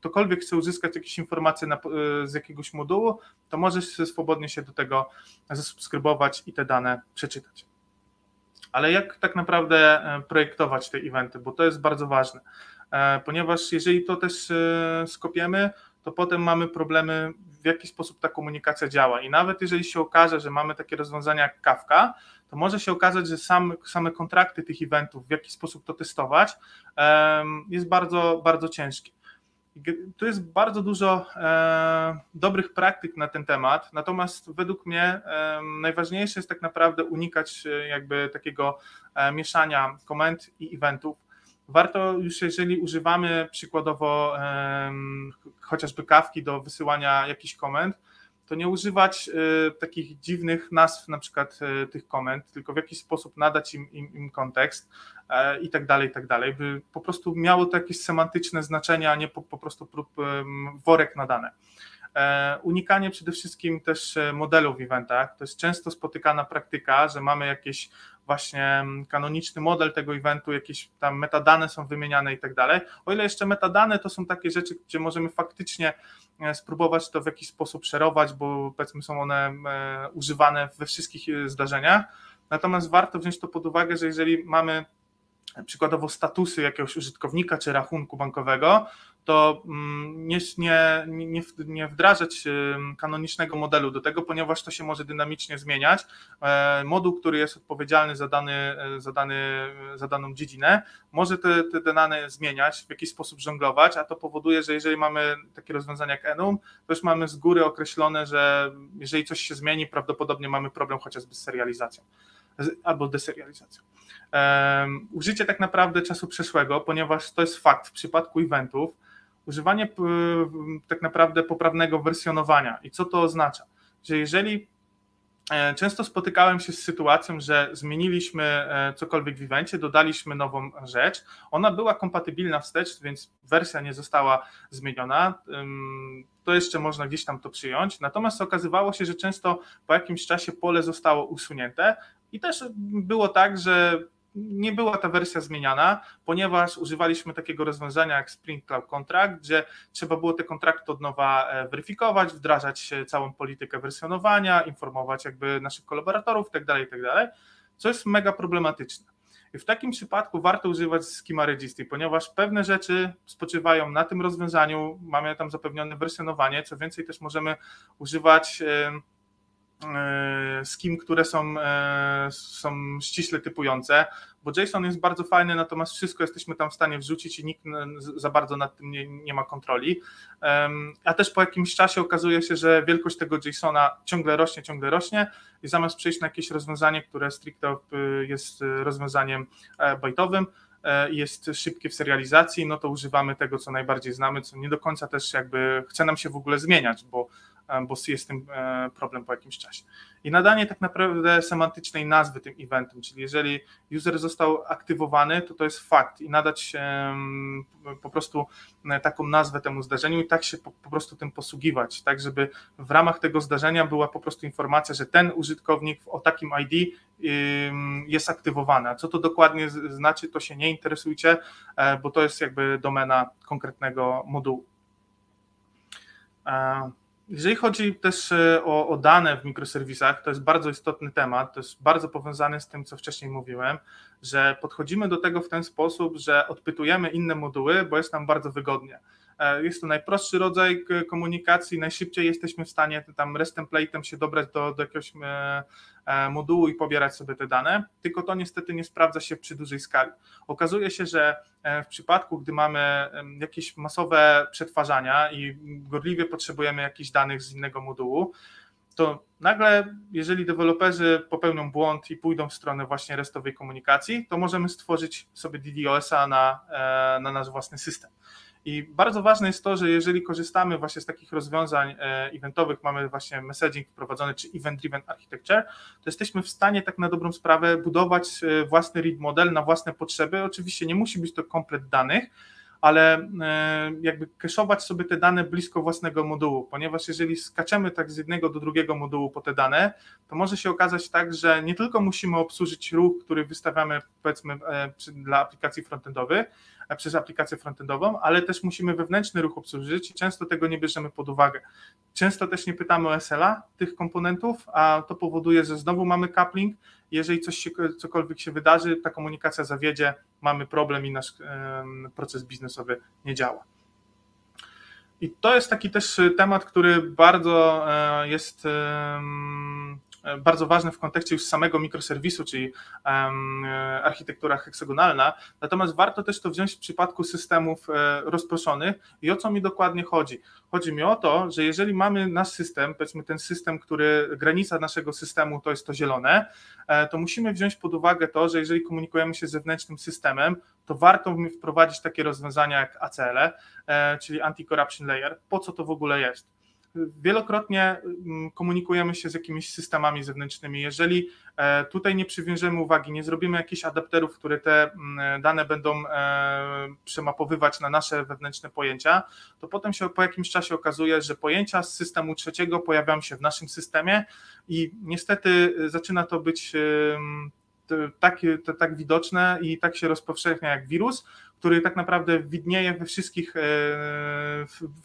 ktokolwiek chce uzyskać jakieś informacje na, e, z jakiegoś modułu, to może swobodnie się do tego zasubskrybować i te dane przeczytać. Ale jak tak naprawdę e, projektować te eventy, bo to jest bardzo ważne. E, ponieważ jeżeli to też e, skopiemy, to potem mamy problemy, w jaki sposób ta komunikacja działa. I nawet jeżeli się okaże, że mamy takie rozwiązania jak Kafka, to może się okazać, że sam, same kontrakty tych eventów, w jaki sposób to testować, jest bardzo, bardzo ciężkie. Tu jest bardzo dużo e, dobrych praktyk na ten temat, natomiast według mnie najważniejsze jest tak naprawdę unikać jakby takiego mieszania komend i eventów, warto już, jeżeli używamy przykładowo chociażby kawki do wysyłania jakichś komend, to nie używać y, takich dziwnych nazw, na przykład y, tych komend, tylko w jakiś sposób nadać im, im, im kontekst y, i tak dalej, i tak dalej, by po prostu miało to jakieś semantyczne znaczenie, a nie po, po prostu prób, worek na dane. E, unikanie przede wszystkim też modelów w eventach. To jest często spotykana praktyka, że mamy jakieś właśnie kanoniczny model tego eventu, jakieś tam metadane są wymieniane i tak dalej. O ile jeszcze metadane to są takie rzeczy, gdzie możemy faktycznie e, spróbować to w jakiś sposób szerować, bo powiedzmy są one e, używane we wszystkich e, zdarzeniach. Natomiast warto wziąć to pod uwagę, że jeżeli mamy przykładowo statusy jakiegoś użytkownika czy rachunku bankowego, to mm, nie, nie, nie, nie wdrażać kanonicznego modelu do tego, ponieważ to się może dynamicznie zmieniać. E, moduł, który jest odpowiedzialny za, dany, e, za, dany, za daną dziedzinę, może te, te dane zmieniać, w jakiś sposób żonglować, a to powoduje, że jeżeli mamy takie rozwiązania jak Enum, to już mamy z góry określone, że jeżeli coś się zmieni, prawdopodobnie mamy problem chociażby z serializacją albo deserializacją. Um, użycie tak naprawdę czasu przeszłego, ponieważ to jest fakt w przypadku eventów, używanie tak naprawdę poprawnego wersjonowania. I co to oznacza? Że jeżeli e, Często spotykałem się z sytuacją, że zmieniliśmy e, cokolwiek w evencie, dodaliśmy nową rzecz. Ona była kompatybilna wstecz, więc wersja nie została zmieniona. To jeszcze można gdzieś tam to przyjąć. Natomiast okazywało się, że często po jakimś czasie pole zostało usunięte i też było tak, że nie była ta wersja zmieniana, ponieważ używaliśmy takiego rozwiązania jak Spring Cloud Contract, gdzie trzeba było te kontrakty od nowa e, weryfikować, wdrażać całą politykę wersjonowania, informować jakby naszych kolaboratorów itd., tak itd., tak co jest mega problematyczne. I w takim przypadku warto używać Schema Registry, ponieważ pewne rzeczy spoczywają na tym rozwiązaniu, mamy tam zapewnione wersjonowanie, co więcej też możemy używać skim, e, które są, e, są ściśle typujące, bo JSON jest bardzo fajny, natomiast wszystko jesteśmy tam w stanie wrzucić i nikt za bardzo nad tym nie, nie ma kontroli. A też po jakimś czasie okazuje się, że wielkość tego JSONa ciągle rośnie, ciągle rośnie i zamiast przejść na jakieś rozwiązanie, które stricte jest rozwiązaniem e, bajtowym, jest szybkie w serializacji, no to używamy tego, co najbardziej znamy, co nie do końca też jakby chce nam się w ogóle zmieniać, bo bo jest tym e, problem po jakimś czasie. I nadanie tak naprawdę semantycznej nazwy tym eventom, czyli jeżeli user został aktywowany, to to jest fakt i nadać po prostu e, taką nazwę temu zdarzeniu i tak się po, po prostu tym posługiwać, tak żeby w ramach tego zdarzenia była po prostu informacja, że ten użytkownik o takim ID jest aktywowany. A co to dokładnie znaczy, to się nie interesujcie, e, bo to jest jakby domena konkretnego modułu. Jeżeli chodzi też o, o, dane w mikroserwisach, to jest bardzo istotny temat, to jest bardzo powiązany z tym, co wcześniej mówiłem, że podchodzimy do tego w ten sposób, że odpytujemy inne moduły, bo jest nam bardzo wygodnie. E, jest to najprostszy rodzaj komunikacji, najszybciej jesteśmy w stanie tam REST się dobrać do, do jakiegoś e, e, modułu i pobierać sobie te dane, tylko to niestety nie sprawdza się przy dużej skali. Okazuje się, że w przypadku, gdy mamy jakieś masowe przetwarzania i gorliwie potrzebujemy jakichś danych z innego modułu, to nagle, jeżeli deweloperzy popełnią błąd i pójdą w stronę właśnie restowej komunikacji, to możemy stworzyć sobie DDoS-a na, na nasz własny system. I bardzo ważne jest to, że jeżeli korzystamy właśnie z takich rozwiązań e, eventowych, mamy właśnie messaging wprowadzony, czy event-driven architecture, to jesteśmy w stanie tak na dobrą sprawę budować e, własny read model na własne potrzeby. Oczywiście nie musi być to komplet danych, ale e, jakby keszować sobie te dane blisko własnego modułu, ponieważ jeżeli skaczemy tak z jednego do drugiego modułu po te dane, to może się okazać tak, że nie tylko musimy obsłużyć ruch, który wystawiamy powiedzmy dla aplikacji frontendowych, przez aplikację frontendową, ale też musimy wewnętrzny ruch obsłużyć i często tego nie bierzemy pod uwagę. Często też nie pytamy o SLA tych komponentów, a to powoduje, że znowu mamy coupling. Jeżeli coś się, cokolwiek się wydarzy, ta komunikacja zawiedzie, mamy problem i nasz proces biznesowy nie działa. I to jest taki też temat, który bardzo e, jest E, bardzo ważne w kontekście już samego mikroserwisu, czyli e, architektura heksagonalna. Natomiast warto też to wziąć w przypadku systemów e, rozproszonych i o co mi dokładnie chodzi. Chodzi mi o to, że jeżeli mamy nasz system, powiedzmy ten system, który granica naszego systemu to jest to zielone, to musimy wziąć pod uwagę to, że jeżeli komunikujemy się z zewnętrznym systemem, to warto wprowadzić takie rozwiązania jak ACL, czyli Anti-Corruption Layer. Po co to w ogóle jest? Wielokrotnie mm, komunikujemy się z jakimiś systemami zewnętrznymi. Jeżeli e, tutaj nie przywiążemy uwagi, nie zrobimy jakichś adapterów, które te mm, dane będą e, przemapowywać na nasze wewnętrzne pojęcia, to potem się po jakimś czasie okazuje, że pojęcia z systemu trzeciego pojawiają się w naszym systemie i niestety zaczyna to być tak, tak widoczne i tak się rozpowszechnia jak wirus, który tak naprawdę widnieje we wszystkich, e,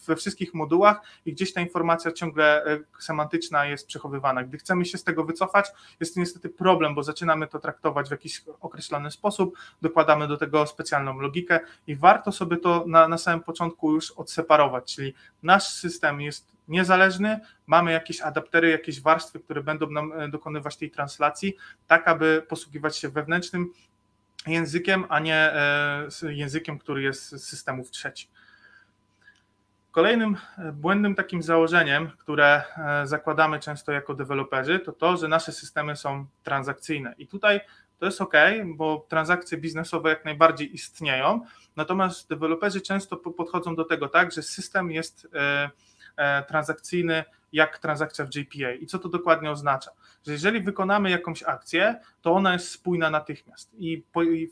we wszystkich modułach i gdzieś ta informacja ciągle e, semantyczna jest przechowywana. Gdy chcemy się z tego wycofać, jest to niestety problem, bo zaczynamy to traktować w jakiś określony sposób, dokładamy do tego specjalną logikę i warto sobie to na, na samym początku już odseparować, czyli nasz system jest niezależny, mamy jakieś adaptery, jakieś warstwy, które będą nam e, dokonywać tej translacji, tak aby posługiwać się wewnętrznym językiem, a nie e, językiem, który jest z systemów trzecich. Kolejnym e, błędnym takim założeniem, które zakładamy często jako deweloperzy, to to, że nasze systemy są transakcyjne. I tutaj to jest ok, bo transakcje biznesowe jak najbardziej istnieją, natomiast deweloperzy często podchodzą do tego tak, że system jest E, transakcyjny jak transakcja w JPA. I co to dokładnie oznacza? Że jeżeli wykonamy jakąś akcję, to ona jest spójna natychmiast. I,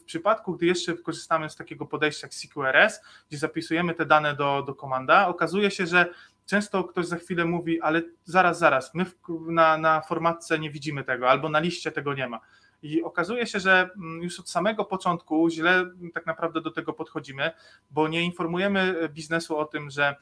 w przypadku, gdy jeszcze korzystamy z takiego podejścia jak CQRS, gdzie zapisujemy te dane do, do komanda, okazuje się, że często ktoś za chwilę mówi, ale zaraz, zaraz, my w, na, na formatce nie widzimy tego, albo na liście tego nie ma. I okazuje się, że mm, już od samego początku źle tak naprawdę do tego podchodzimy, bo nie informujemy biznesu o tym, że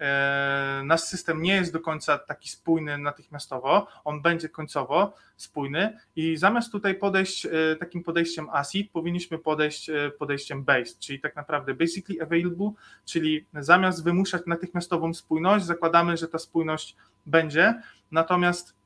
E, nasz system nie jest do końca taki spójny natychmiastowo, on będzie końcowo spójny i zamiast tutaj podejść e, takim podejściem ACID, powinniśmy podejść e, podejściem based, czyli tak naprawdę basically available, czyli zamiast wymuszać natychmiastową spójność, zakładamy, że ta spójność będzie, natomiast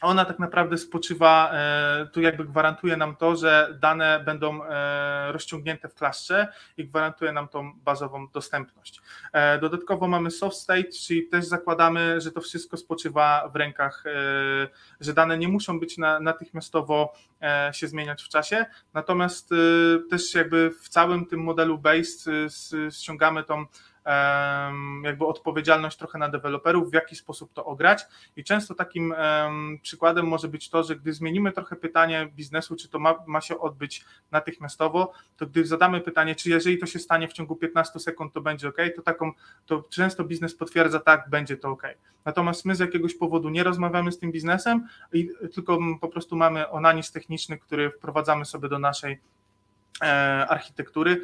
ona tak naprawdę spoczywa, e, tu jakby gwarantuje nam to, że dane będą e, rozciągnięte w klaszcze i gwarantuje nam tą bazową dostępność. E, dodatkowo mamy soft state, czyli też zakładamy, że to wszystko spoczywa w rękach, że dane nie muszą być natychmiastowo się zmieniać w czasie, natomiast też jakby w całym tym modelu based ściągamy tą jakby odpowiedzialność trochę na deweloperów, w jaki sposób to ograć. I często takim przykładem może być to, że gdy zmienimy trochę pytanie biznesu, czy to ma, ma się odbyć natychmiastowo, to gdy zadamy pytanie, czy jeżeli to się stanie w ciągu 15 sekund, to będzie ok, to taką, to często biznes potwierdza tak, będzie to ok. Natomiast my z jakiegoś powodu nie rozmawiamy z tym biznesem i tylko po prostu mamy onaniz techniczny, który wprowadzamy sobie do naszej e, architektury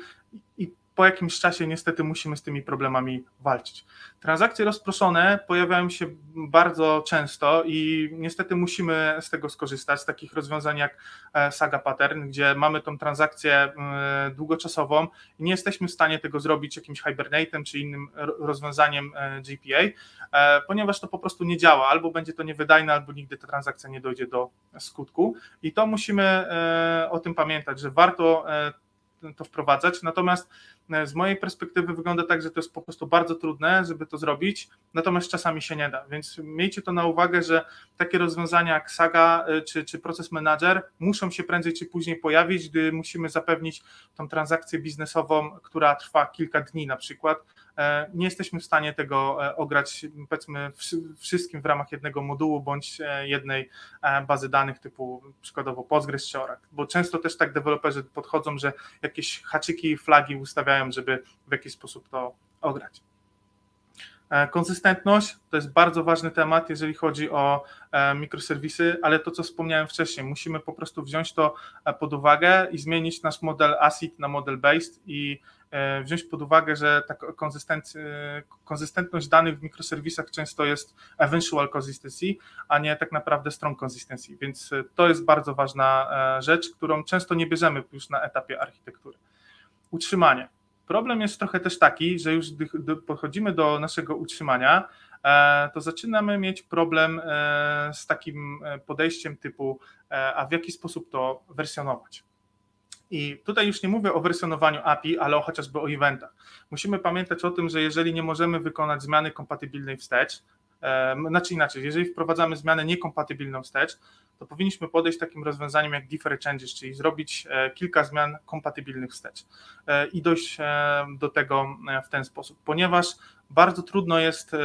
i po jakimś czasie niestety musimy z tymi problemami walczyć. Transakcje rozproszone pojawiają się bardzo często i niestety musimy z tego skorzystać, z takich rozwiązań jak e, Saga Pattern, gdzie mamy tą transakcję e, długoczasową i nie jesteśmy w stanie tego zrobić jakimś Hibernatem czy innym rozwiązaniem e, GPA, ponieważ to po prostu nie działa, albo będzie to niewydajne, albo nigdy ta transakcja nie dojdzie do skutku i to musimy o tym pamiętać, że warto to wprowadzać. Natomiast e, z mojej perspektywy wygląda tak, że to jest po prostu bardzo trudne, żeby to zrobić, natomiast czasami się nie da. Więc miejcie to na uwagę, że takie rozwiązania jak Saga e, czy, czy Process Manager muszą się prędzej czy później pojawić, gdy musimy zapewnić tą transakcję biznesową, która trwa kilka dni na przykład, nie jesteśmy w stanie tego e, ograć powiedzmy wszystkim w ramach jednego modułu bądź e, jednej bazy danych typu przykładowo Postgres czy Oracle, bo często też tak deweloperzy podchodzą, że jakieś haczyki flagi ustawiają, żeby w jakiś sposób to ograć. Konsystentność to jest bardzo ważny temat, jeżeli chodzi o mikroserwisy, ale to, co wspomniałem wcześniej, musimy po prostu wziąć to pod uwagę i zmienić nasz model ACID na model based i E, wziąć pod uwagę, że ta konzystentność danych w mikroserwisach często jest eventual consistency, a nie tak naprawdę strong consistency, więc e, to jest bardzo ważna e, rzecz, którą często nie bierzemy już na etapie architektury. Utrzymanie. Problem jest trochę też taki, że już gdy podchodzimy do naszego utrzymania, to zaczynamy mieć problem z takim podejściem typu, a w jaki sposób to wersjonować. I tutaj już nie mówię o wersjonowaniu API, ale chociażby o eventach. Musimy pamiętać o tym, że jeżeli nie możemy wykonać zmiany kompatybilnej wstecz, znaczy inaczej, jeżeli wprowadzamy zmianę niekompatybilną wstecz, to powinniśmy podejść takim rozwiązaniem jak different changes, czyli zrobić e, kilka zmian kompatybilnych wstecz e, i dojść do tego w ten sposób, ponieważ bardzo trudno jest, e,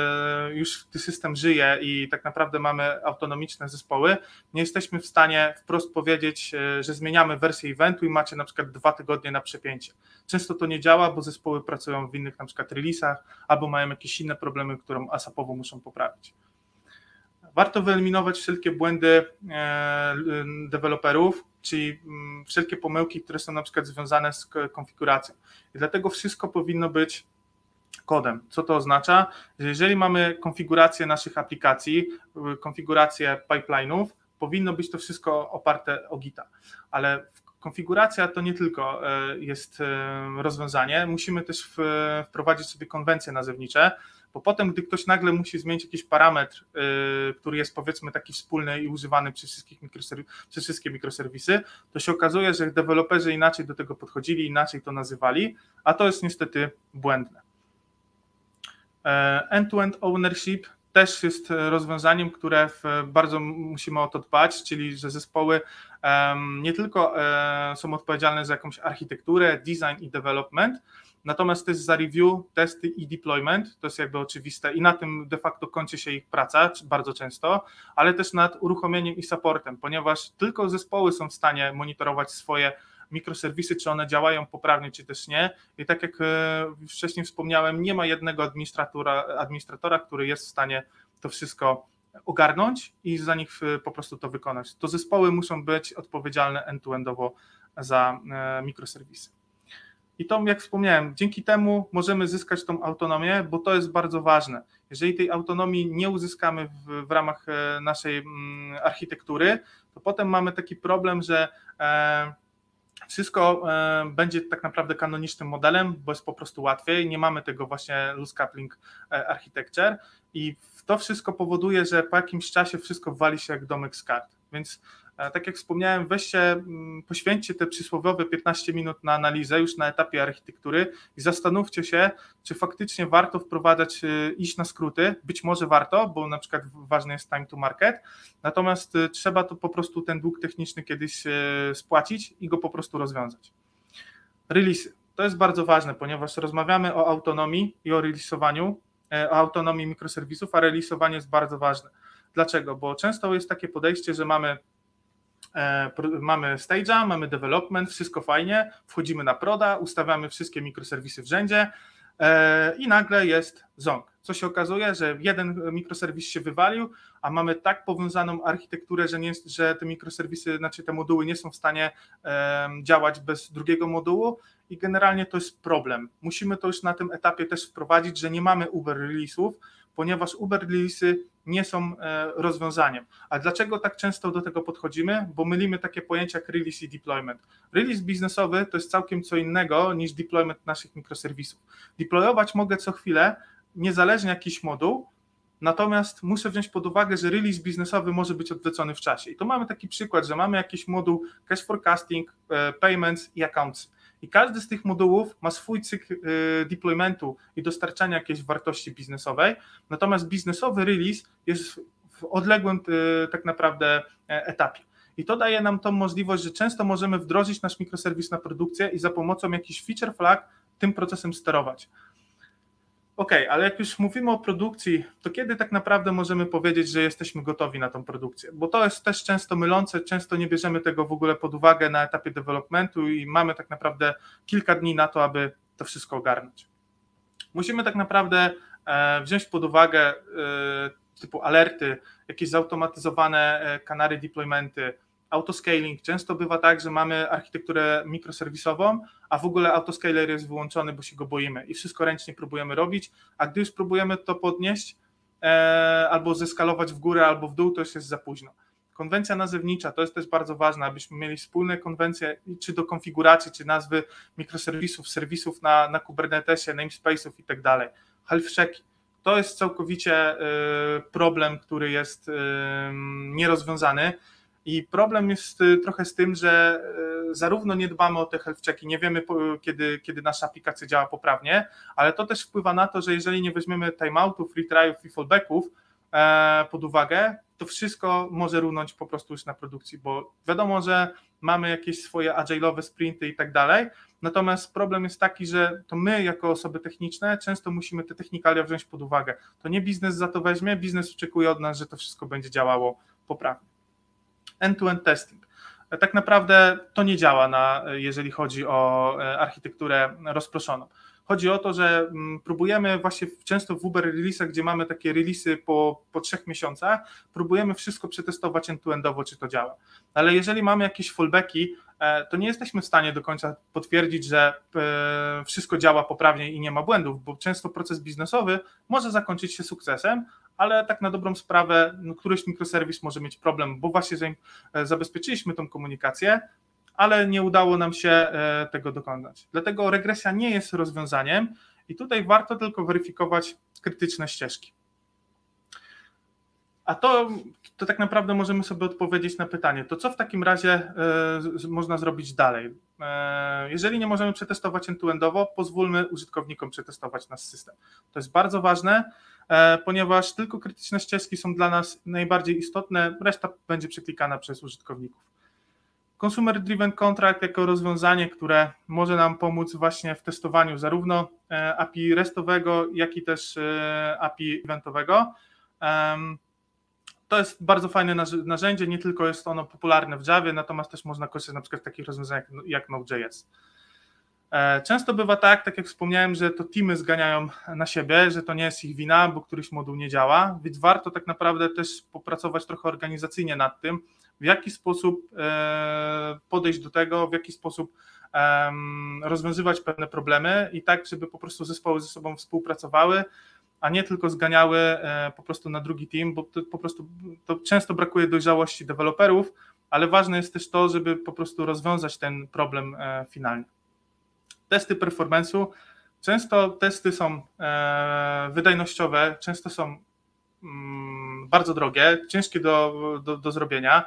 już gdy system żyje i tak naprawdę mamy autonomiczne zespoły, nie jesteśmy w stanie wprost powiedzieć, e, że zmieniamy wersję eventu i macie na przykład dwa tygodnie na przepięcie. Często to nie działa, bo zespoły pracują w innych na przykład release'ach albo mają jakieś inne problemy, które asapowo muszą poprawić. Warto wyeliminować wszelkie błędy e, deweloperów, czyli mm, wszelkie pomyłki, które są na przykład związane z konfiguracją. I dlatego wszystko powinno być kodem. Co to oznacza? Że jeżeli mamy konfigurację naszych aplikacji, konfigurację pipeline'ów, powinno być to wszystko oparte o Gita, ale konfiguracja to nie tylko e, jest e, rozwiązanie, musimy też wprowadzić sobie konwencje nazewnicze, bo potem, gdy ktoś nagle musi zmienić jakiś parametr, e, który jest powiedzmy taki wspólny i używany przez, wszystkich przez wszystkie mikroserwisy, to się okazuje, że deweloperzy inaczej do tego podchodzili, inaczej to nazywali, a to jest niestety błędne. E, end-to-end ownership też jest e, rozwiązaniem, które bardzo musimy o to dbać, czyli że zespoły nie tylko e, są odpowiedzialne za jakąś architekturę, design i development, natomiast też za review, testy i deployment, to jest jakby oczywiste i na tym de facto kończy się ich praca bardzo często, ale też nad uruchomieniem i supportem, ponieważ tylko zespoły są w stanie monitorować swoje mikroserwisy, czy one działają poprawnie, czy też nie. I tak jak e, wcześniej wspomniałem, nie ma jednego administratora, administratora który jest w stanie to wszystko ogarnąć i za nich e, po prostu to wykonać. To zespoły muszą być odpowiedzialne end-to-endowo za e, mikroserwisy. I to, jak wspomniałem, dzięki temu możemy zyskać tą autonomię, bo to jest bardzo ważne. Jeżeli tej autonomii nie uzyskamy w, w ramach naszej mm, architektury, to potem mamy taki problem, że wszystko e, będzie tak naprawdę kanonicznym modelem, bo jest po prostu łatwiej. Nie mamy tego właśnie loose coupling e, architecture i to wszystko powoduje, że po jakimś czasie wszystko wali się jak domek z kart. Więc E, tak jak wspomniałem, weźcie, mm, poświęćcie te przysłowiowe 15 minut na analizę już na etapie architektury i zastanówcie się, czy faktycznie warto wprowadzać, e, iść na skróty. Być może warto, bo na przykład ważny jest time to market, natomiast e, trzeba to po prostu ten dług techniczny kiedyś spłacić i go po prostu rozwiązać. Release. To jest bardzo ważne, ponieważ rozmawiamy o autonomii i o releasowaniu, o autonomii mikroserwisów, a releasowanie jest bardzo ważne. Dlaczego? Bo często jest takie podejście, że mamy E, mamy stage'a, mamy development, wszystko fajnie, wchodzimy na proda, ustawiamy wszystkie mikroserwisy w rzędzie, i nagle jest ząg. Co się okazuje, że jeden mikroserwis się wywalił, a mamy tak powiązaną architekturę, że, nie, że te mikroserwisy, znaczy te moduły nie są w stanie działać bez drugiego modułu i generalnie to jest problem. Musimy to już na tym etapie też wprowadzić, że nie mamy Uber release'ów, ponieważ Uber release'y nie są e, rozwiązaniem. A dlaczego tak często do tego podchodzimy? Bo mylimy takie pojęcia jak release i deployment. Release biznesowy to jest całkiem co innego niż deployment naszych mikroserwisów. Deployować mogę co chwilę, niezależnie jakiś moduł, natomiast muszę wziąć pod uwagę, że release biznesowy może być odwrócony w czasie. I tu mamy taki przykład, że mamy jakiś moduł cash forecasting, e, payments i accounts. I każdy z tych modułów ma swój cykl e, deploymentu i dostarczania jakiejś wartości biznesowej, natomiast biznesowy release jest w odległym e, tak naprawdę etapie. I to daje nam tą możliwość, że często możemy wdrożyć nasz mikroserwis na produkcję i za pomocą jakichś feature flag tym procesem sterować. OK, ale jak już mówimy o produkcji, to kiedy tak naprawdę możemy powiedzieć, że jesteśmy gotowi na tą produkcję? Bo to jest też często mylące, często nie bierzemy tego w ogóle pod uwagę na etapie developmentu i mamy tak naprawdę kilka dni na to, aby to wszystko ogarnąć. Musimy tak naprawdę e, wziąć pod uwagę e, typu alerty, jakieś zautomatyzowane e, kanary deploymenty, autoscaling. Często bywa tak, że mamy architekturę mikroserwisową, a w ogóle autoscaler jest wyłączony, bo się go boimy i wszystko ręcznie próbujemy robić, a gdy już próbujemy to podnieść e, albo zeskalować w górę, albo w dół, to już jest za późno. Konwencja nazewnicza to jest też bardzo ważne, abyśmy mieli wspólne konwencje, czy do konfiguracji, czy nazwy mikroserwisów, serwisów na, na Kubernetesie, namespace'ów i tak dalej. Health checki. To jest całkowicie y, problem, który jest y, nierozwiązany i problem jest y, trochę z tym, że y, zarówno nie dbamy o te health checki, nie wiemy kiedy, kiedy nasza aplikacja działa poprawnie, ale to też wpływa na to, że jeżeli nie weźmiemy timeoutów, retryów i fallbacków e, pod uwagę, to wszystko może runąć po prostu już na produkcji, bo wiadomo, że mamy jakieś swoje agile'owe sprinty i tak dalej, natomiast problem jest taki, że to my jako osoby techniczne często musimy te technikalia wziąć pod uwagę. To nie biznes za to weźmie, biznes oczekuje od nas, że to wszystko będzie działało poprawnie end-to-end testing. Tak naprawdę to nie działa, na, jeżeli chodzi o e, architekturę rozproszoną. Chodzi o to, że mm, próbujemy właśnie często w Uber release'ach, gdzie mamy takie release'y po, po trzech miesiącach, próbujemy wszystko przetestować end-to-endowo, czy to działa. Ale jeżeli mamy jakieś fallbacki, e, to nie jesteśmy w stanie do końca potwierdzić, że e, wszystko działa poprawnie i nie ma błędów, bo często proces biznesowy może zakończyć się sukcesem, ale tak na dobrą sprawę no, któryś mikroserwis może mieć problem, bo właśnie e, zabezpieczyliśmy tą komunikację, ale nie udało nam się e, tego dokonać. Dlatego regresja nie jest rozwiązaniem i tutaj warto tylko weryfikować krytyczne ścieżki. A to, to tak naprawdę możemy sobie odpowiedzieć na pytanie, to co w takim razie y, można zrobić dalej? Y, jeżeli nie możemy przetestować end-to-endowo, pozwólmy użytkownikom przetestować nasz system. To jest bardzo ważne, ponieważ tylko krytyczne ścieżki są dla nas najbardziej istotne, reszta będzie przeklikana przez użytkowników. Consumer Driven Contract jako rozwiązanie, które może nam pomóc właśnie w testowaniu zarówno API RESTowego, jak i też API eventowego. To jest bardzo fajne narzędzie, nie tylko jest ono popularne w Javie, natomiast też można korzystać na przykład z takich rozwiązań jak Node.js. E, często bywa tak, tak jak wspomniałem, że to teamy zganiają na siebie, że to nie jest ich wina, bo któryś moduł nie działa, więc warto tak naprawdę też popracować trochę organizacyjnie nad tym, w jaki sposób e, podejść do tego, w jaki sposób rozwiązywać pewne problemy i tak, żeby po prostu zespoły ze sobą współpracowały, a nie tylko zganiały e, po prostu na drugi team, bo to po prostu to często brakuje dojrzałości deweloperów, ale ważne jest też to, żeby po prostu rozwiązać ten problem e, finalnie. Testy performance'u. Często testy są wydajnościowe, często są mm, bardzo drogie, ciężkie do, do, do zrobienia.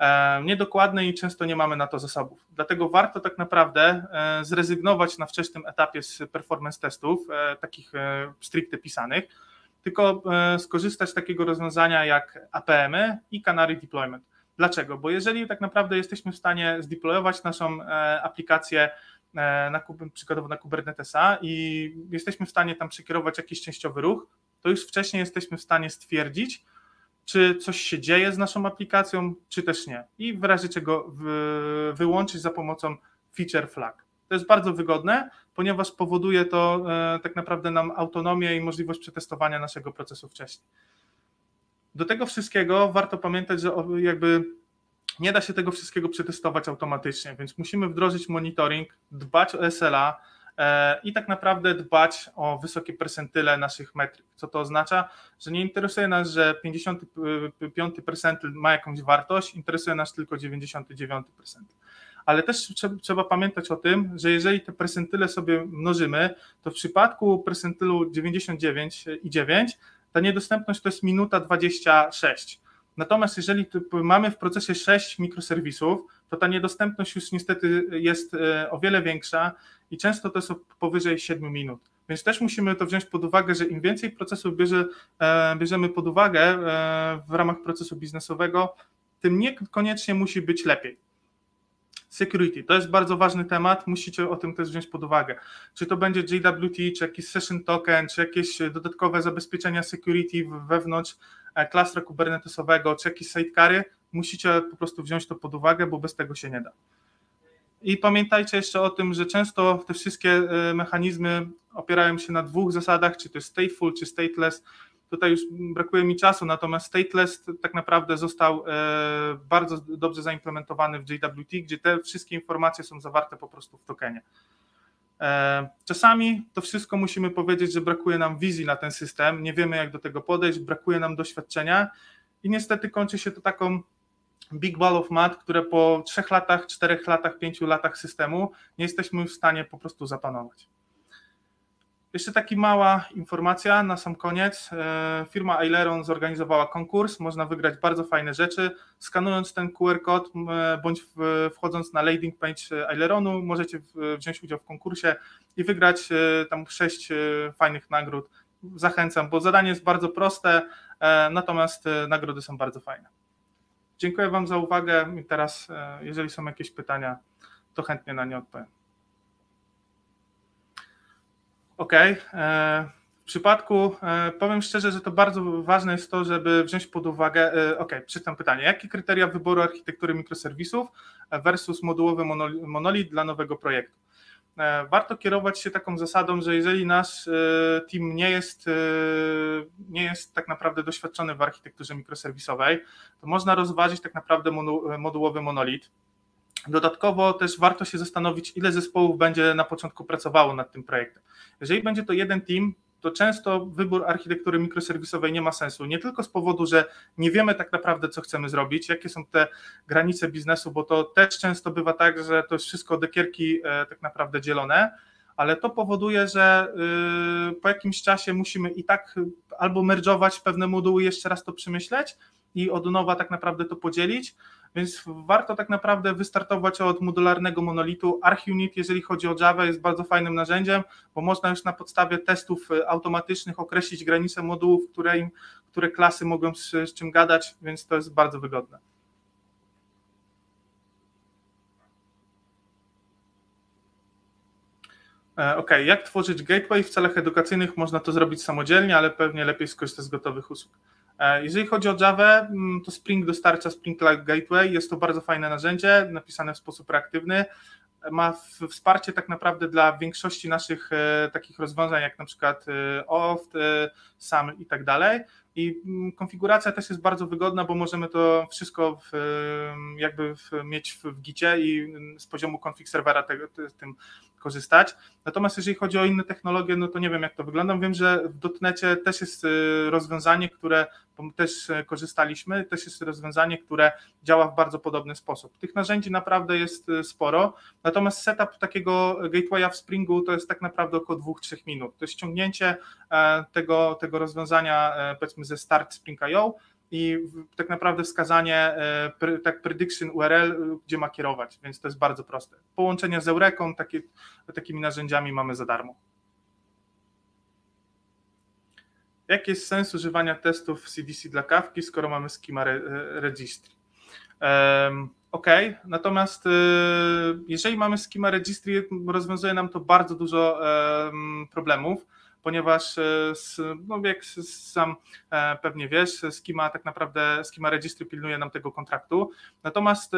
E, niedokładne i często nie mamy na to zasobów. Dlatego warto tak naprawdę e, zrezygnować na wczesnym etapie z performance testów, e, takich stricte pisanych, tylko skorzystać z takiego rozwiązania jak APM-y i Canary Deployment. Dlaczego? Bo jeżeli tak naprawdę jesteśmy w stanie zdeployować naszą aplikację na, przykładowo na Kubernetesa i jesteśmy w stanie tam przekierować jakiś częściowy ruch, to już wcześniej jesteśmy w stanie stwierdzić, czy coś się dzieje z naszą aplikacją, czy też nie. I w razie czego wyłączyć za pomocą feature flag. To jest bardzo wygodne, ponieważ powoduje to tak naprawdę nam autonomię i możliwość przetestowania naszego procesu wcześniej. Do tego wszystkiego warto pamiętać, że jakby nie da się tego wszystkiego przetestować automatycznie, więc musimy wdrożyć monitoring, dbać o SLA e, i tak naprawdę dbać o wysokie percentyle naszych metryk. Co to oznacza? Że nie interesuje nas, że 55 percentyl ma jakąś wartość, interesuje nas tylko 99 percentyl. Ale też trzeba pamiętać o tym, że jeżeli te percentyle sobie mnożymy, to w przypadku percentylu 99 i 9 ta niedostępność to jest minuta 26. Natomiast jeżeli mamy w procesie 6 mikroserwisów, to ta niedostępność już niestety jest e, o wiele większa i często to jest powyżej 7 minut. Więc też musimy to wziąć pod uwagę, że im więcej procesów bierze, e, bierzemy pod uwagę e, w ramach procesu biznesowego, tym niekoniecznie musi być lepiej. Security to jest bardzo ważny temat, musicie o tym też wziąć pod uwagę. Czy to będzie JWT, czy jakiś session token, czy jakieś dodatkowe zabezpieczenia security wewnątrz klastra kubernetesowego, czy jakieś sidecary, musicie po prostu wziąć to pod uwagę, bo bez tego się nie da. I pamiętajcie jeszcze o tym, że często te wszystkie e, mechanizmy opierają się na dwóch zasadach, czy to jest stateful, czy stateless. Tutaj już brakuje mi czasu, natomiast stateless tak naprawdę został e, bardzo dobrze zaimplementowany w JWT, gdzie te wszystkie informacje są zawarte po prostu w tokenie. E, czasami to wszystko musimy powiedzieć, że brakuje nam wizji na ten system, nie wiemy jak do tego podejść, brakuje nam doświadczenia i niestety kończy się to taką big ball of mud, które po trzech latach, czterech latach, pięciu latach systemu nie jesteśmy w stanie po prostu zapanować. Jeszcze taka mała informacja na sam koniec. E, firma Aileron zorganizowała konkurs, można wygrać bardzo fajne rzeczy. Skanując ten QR kod bądź wchodząc na landing page Aileronu możecie wziąć udział w konkursie i wygrać e, tam sześć e, fajnych nagród. Zachęcam, bo zadanie jest bardzo proste, natomiast nagrody są bardzo fajne. Dziękuję Wam za uwagę i teraz jeżeli są jakieś pytania, to chętnie na nie odpowiem. OK. E, w przypadku, e, powiem szczerze, że to bardzo ważne jest to, żeby wziąć pod uwagę, e, OK, przeczytam pytanie, jakie kryteria wyboru architektury mikroserwisów versus modułowy monolit dla nowego projektu? Warto kierować się taką zasadą, że jeżeli nasz team nie jest, nie jest tak naprawdę doświadczony w architekturze mikroserwisowej, to można rozważyć tak naprawdę modułowy monolit Dodatkowo też warto się zastanowić, ile zespołów będzie na początku pracowało nad tym projektem. Jeżeli będzie to jeden team, to często wybór architektury mikroserwisowej nie ma sensu. Nie tylko z powodu, że nie wiemy tak naprawdę, co chcemy zrobić, jakie są te granice biznesu, bo to też często bywa tak, że to jest wszystko dekierki e, tak naprawdę dzielone, ale to powoduje, że y, po jakimś czasie musimy i tak albo merdżować pewne moduły, jeszcze raz to przemyśleć i od nowa tak naprawdę to podzielić, więc warto tak naprawdę wystartować od modularnego monolitu. ArchUnit, jeżeli chodzi o Java, jest bardzo fajnym narzędziem, bo można już na podstawie testów y, automatycznych określić granice modułów, które, im, które klasy mogą z, z czym gadać, więc to jest bardzo wygodne. OK, jak tworzyć gateway w celach edukacyjnych? Można to zrobić samodzielnie, ale pewnie lepiej skorzystać z gotowych usług. E, jeżeli chodzi o Java, mm, to Spring dostarcza Spring Cloud Gateway. Jest to bardzo fajne narzędzie, napisane w sposób reaktywny. Ma wsparcie tak naprawdę dla większości naszych e, takich rozwiązań, jak na przykład OFT, SAM i tak dalej. I mm, konfiguracja też jest bardzo wygodna, bo możemy to wszystko w, jakby w, mieć w, w gicie i z poziomu config serwera tego, tym korzystać. Natomiast jeżeli chodzi o inne technologie, no to nie wiem jak to wygląda. Wiem, że w dotnecie też jest y, rozwiązanie, które też y, korzystaliśmy, też jest rozwiązanie, które działa w bardzo podobny sposób. Tych narzędzi naprawdę jest y, sporo, natomiast setup takiego gatewaya w Springu to jest tak naprawdę około 2-3 minut. To jest ściągnięcie e, tego, tego rozwiązania e, powiedzmy ze Start Spring.io i tak naprawdę wskazanie e, tak prediction URL, gdzie ma kierować, więc to jest bardzo proste. Połączenie z Eureką, takimi narzędziami mamy za darmo. Jaki jest sens używania testów CDC dla kawki, skoro mamy schema registry? Um, OK, natomiast e, jeżeli mamy schema registry, rozwiązuje nam to bardzo dużo problemów ponieważ no jak sam pewnie wiesz, skima tak naprawdę, skima registry pilnuje nam tego kontraktu. Natomiast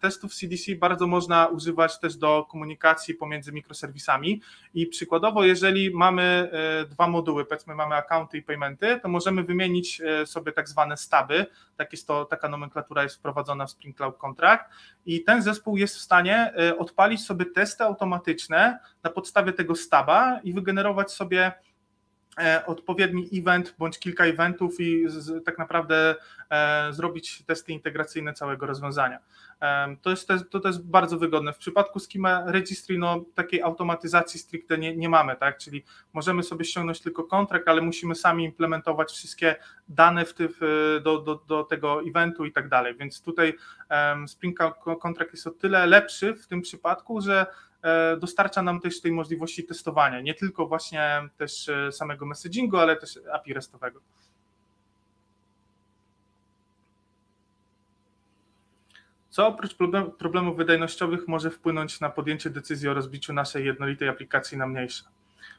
testów CDC bardzo można używać też do komunikacji pomiędzy mikroserwisami. I przykładowo, jeżeli mamy dwa moduły, powiedzmy mamy accounty i paymenty, to możemy wymienić sobie tak zwane staby, tak jest to, taka nomenklatura jest wprowadzona w Spring Cloud Contract i ten zespół jest w stanie odpalić sobie testy automatyczne na podstawie tego staba i wygenerować sobie E, odpowiedni event bądź kilka eventów i z, tak naprawdę e, zrobić testy integracyjne całego rozwiązania. E, to jest, to, to jest bardzo wygodne. W przypadku Schema Registry no, takiej automatyzacji stricte nie, nie mamy, tak? czyli możemy sobie ściągnąć tylko kontrakt, ale musimy sami implementować wszystkie dane w do, do, do tego eventu i tak dalej, więc tutaj um, Spring Contract jest o tyle lepszy w tym przypadku, że E, dostarcza nam też tej możliwości testowania, nie tylko właśnie też e, samego messagingu, ale też API restowego. Co oprócz problemów wydajnościowych może wpłynąć na podjęcie decyzji o rozbiciu naszej jednolitej aplikacji na mniejsze?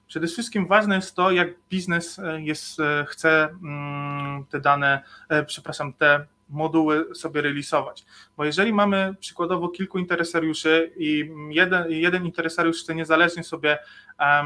Przede wszystkim ważne jest to, jak biznes e, jest, chce mm, te dane, przepraszam, te moduły sobie releasować. Bo jeżeli mamy przykładowo kilku interesariuszy i jeden, jeden interesariusz chce niezależnie sobie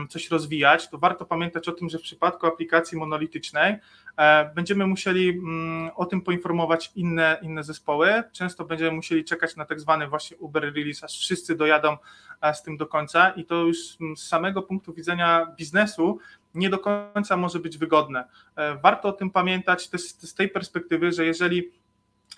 coś rozwijać, to warto pamiętać o tym, że w przypadku aplikacji monolitycznej e, będziemy musieli mm, o tym poinformować inne, inne zespoły. Często będziemy musieli czekać na tak zwany właśnie Uber release, aż wszyscy dojadą e, z tym do końca i to już z samego punktu widzenia biznesu nie do końca może być wygodne. E, warto o tym pamiętać też z tej perspektywy, że jeżeli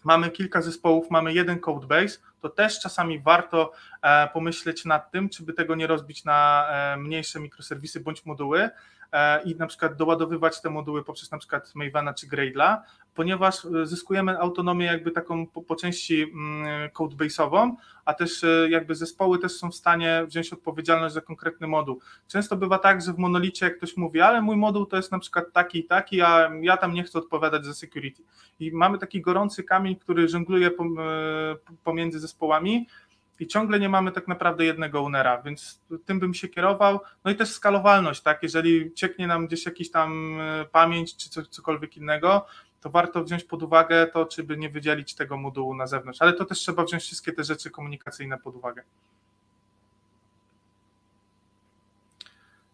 mamy kilka zespołów, mamy jeden codebase, to też czasami warto e, pomyśleć nad tym, czy by tego nie rozbić na e, mniejsze mikroserwisy bądź moduły, E, i na przykład doładowywać te moduły poprzez na przykład Mavena czy Gradle'a, ponieważ zyskujemy autonomię jakby taką po, po części mm, codebase'ową, a też jakby zespoły też są w stanie wziąć odpowiedzialność za konkretny moduł. Często bywa tak, że w monolicie ktoś mówi, ale mój moduł to jest na przykład taki i taki, a ja tam nie chcę odpowiadać za security. I mamy taki gorący kamień, który żongluje pomiędzy i ciągle nie mamy tak naprawdę jednego unera, więc tym bym się kierował. No i też skalowalność, tak? Jeżeli cieknie nam gdzieś jakiś tam e, pamięć czy cokolwiek innego, to warto wziąć pod uwagę to, czy by nie wydzielić tego modułu na zewnątrz, ale to też trzeba wziąć wszystkie te rzeczy komunikacyjne pod uwagę.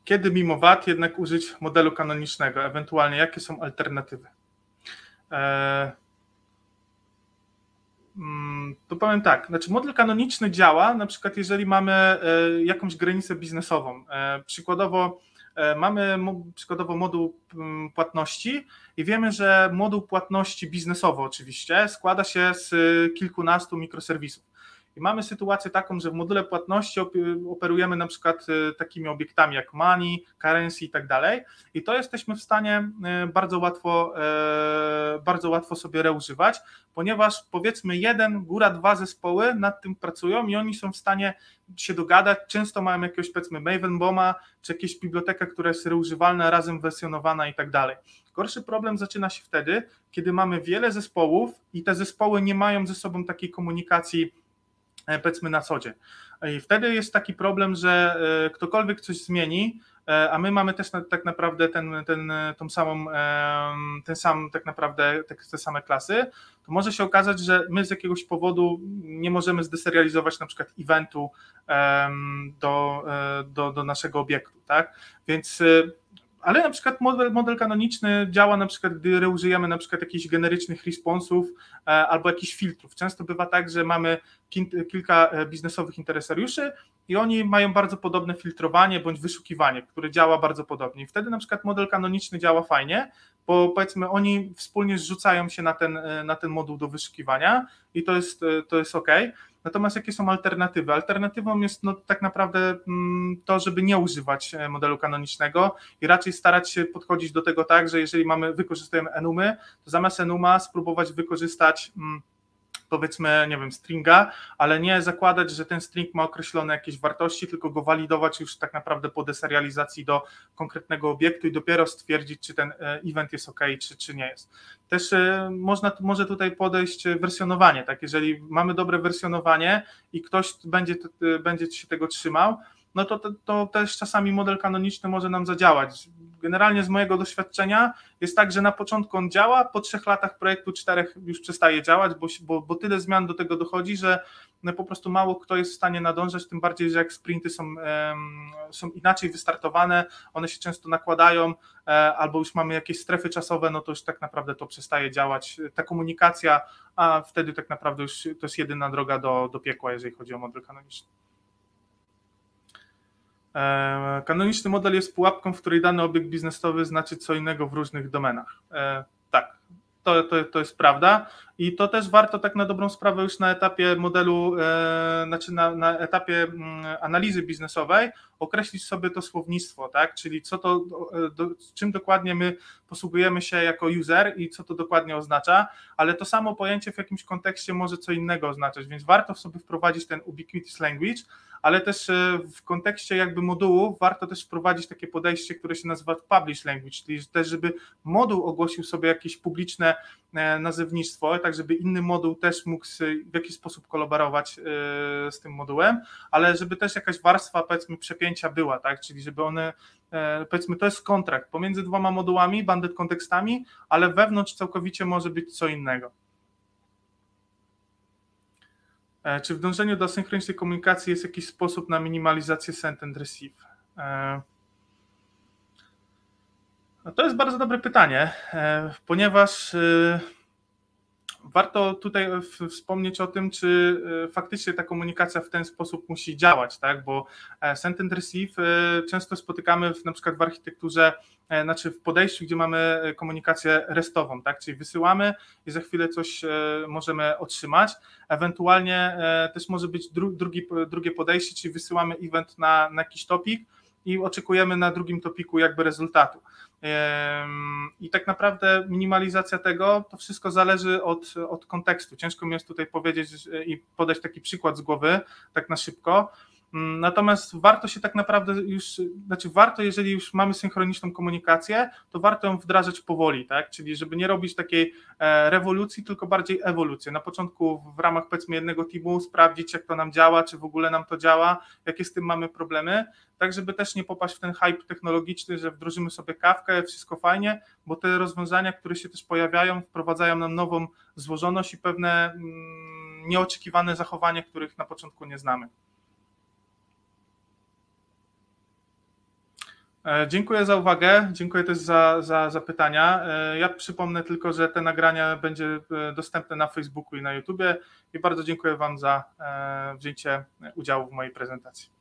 Kiedy mimo VAT jednak użyć modelu kanonicznego, ewentualnie jakie są alternatywy? Eee, to powiem tak, znaczy model kanoniczny działa, na przykład jeżeli mamy e, jakąś granicę biznesową. E, przykładowo e, mamy przykładowo moduł mm, płatności i wiemy, że moduł płatności biznesowo oczywiście składa się z kilkunastu mikroserwisów. I mamy sytuację taką, że w module płatności operujemy na przykład y, takimi obiektami jak money, currency i tak dalej. I to jesteśmy w stanie y, bardzo łatwo, y, bardzo łatwo sobie reużywać, ponieważ powiedzmy jeden, góra dwa zespoły nad tym pracują i oni są w stanie się dogadać. Często mają jakiegoś powiedzmy Mavenboma, czy jakieś biblioteka, która jest reużywalna, razem wersjonowana i tak dalej. Gorszy problem zaczyna się wtedy, kiedy mamy wiele zespołów i te zespoły nie mają ze sobą takiej komunikacji E, powiedzmy na co dzień. I wtedy jest taki problem, że e, ktokolwiek coś zmieni, e, a my mamy też tak naprawdę ten, ten, tą samą, ten sam tak naprawdę te, te same klasy, to może się okazać, że my z jakiegoś powodu nie możemy zdeserializować na przykład eventu do, do, do naszego obiektu, tak? Więc ale na przykład model, model kanoniczny działa na przykład, gdy reużyjemy na przykład jakichś generycznych responsów e, albo jakichś filtrów. Często bywa tak, że mamy kilka e, biznesowych interesariuszy i oni mają bardzo podobne filtrowanie bądź wyszukiwanie, które działa bardzo podobnie. I wtedy na przykład model kanoniczny działa fajnie, bo powiedzmy oni wspólnie zrzucają się na ten, e, na ten moduł do wyszukiwania i to jest, to jest ok. Natomiast jakie są alternatywy? Alternatywą jest no, tak naprawdę mm, to, żeby nie używać e, modelu kanonicznego i raczej starać się podchodzić do tego tak, że jeżeli mamy, wykorzystujemy enumy, to zamiast enuma spróbować wykorzystać mm, powiedzmy, nie wiem, stringa, ale nie zakładać, że ten string ma określone jakieś wartości, tylko go walidować już tak naprawdę po deserializacji do konkretnego obiektu i dopiero stwierdzić, czy ten e, event jest ok, czy, czy nie jest. Też e, można, może tutaj podejść wersjonowanie, tak, jeżeli mamy dobre wersjonowanie i ktoś będzie, będzie się tego trzymał, no to, to, to też czasami model kanoniczny może nam zadziałać. Generalnie z mojego doświadczenia jest tak, że na początku on działa, po trzech latach projektu, czterech już przestaje działać, bo, bo, bo tyle zmian do tego dochodzi, że no po prostu mało kto jest w stanie nadążać, tym bardziej, że jak sprinty są, są inaczej wystartowane, one się często nakładają, e, albo już mamy jakieś strefy czasowe, no to już tak naprawdę to przestaje działać. Ta komunikacja, a wtedy tak naprawdę już to jest jedyna droga do, do piekła, jeżeli chodzi o model kanoniczny. E, kanoniczny model jest pułapką, w której dany obiekt biznesowy znaczy co innego w różnych domenach. E, tak, to, to, to jest prawda i to też warto tak na dobrą sprawę już na etapie modelu, e, znaczy na, na etapie mm, analizy biznesowej określić sobie to słownictwo, tak, czyli co to, do, czym dokładnie my posługujemy się jako user i co to dokładnie oznacza, ale to samo pojęcie w jakimś kontekście może co innego oznaczać, więc warto sobie wprowadzić ten ubiquitous language, ale też e, w kontekście jakby modułu warto też wprowadzić takie podejście, które się nazywa publish language, czyli też żeby moduł ogłosił sobie jakieś publiczne e, nazewnictwo, tak żeby inny moduł też mógł w jakiś sposób kolaborować e, z tym modułem, ale żeby też jakaś warstwa powiedzmy przepięcia była, tak, czyli żeby one powiedzmy to jest kontrakt pomiędzy dwoma modułami, banded kontekstami, ale wewnątrz całkowicie może być co innego. E, czy w dążeniu do synchronicznej komunikacji jest jakiś sposób na minimalizację send and receive? E, no to jest bardzo dobre pytanie, e, ponieważ warto tutaj wspomnieć o tym, czy faktycznie ta komunikacja w ten sposób musi działać, tak? bo send and receive często spotykamy w, na przykład w architekturze E, znaczy w podejściu, gdzie mamy e, komunikację restową, tak? Czyli wysyłamy i za chwilę coś e, możemy otrzymać. Ewentualnie też może być drugi, drugie podejście, czyli wysyłamy event na, na jakiś topik i oczekujemy na drugim topiku jakby rezultatu. I tak naprawdę minimalizacja tego, to wszystko zależy od, od kontekstu. Ciężko mi jest tutaj powiedzieć i podać taki przykład z głowy, tak na szybko, natomiast warto się tak naprawdę już, znaczy warto, jeżeli już mamy synchroniczną komunikację, to warto ją wdrażać powoli, tak? Czyli żeby nie robić takiej e, rewolucji, tylko bardziej ewolucję. Na początku w ramach powiedzmy jednego teamu sprawdzić, jak to nam działa, czy w ogóle nam to działa, jakie z tym mamy problemy, tak żeby też nie popaść w ten hype technologiczny, że wdrożymy sobie kawkę, wszystko fajnie, bo te rozwiązania, które się też pojawiają, wprowadzają nam nową złożoność i pewne mm, nieoczekiwane zachowania, których na początku nie znamy. Dziękuję za uwagę, dziękuję też za, za, za pytania. E, ja przypomnę tylko, że te nagrania będzie e, dostępne na Facebooku i na YouTubie i bardzo dziękuję Wam za wzięcie udziału w mojej prezentacji.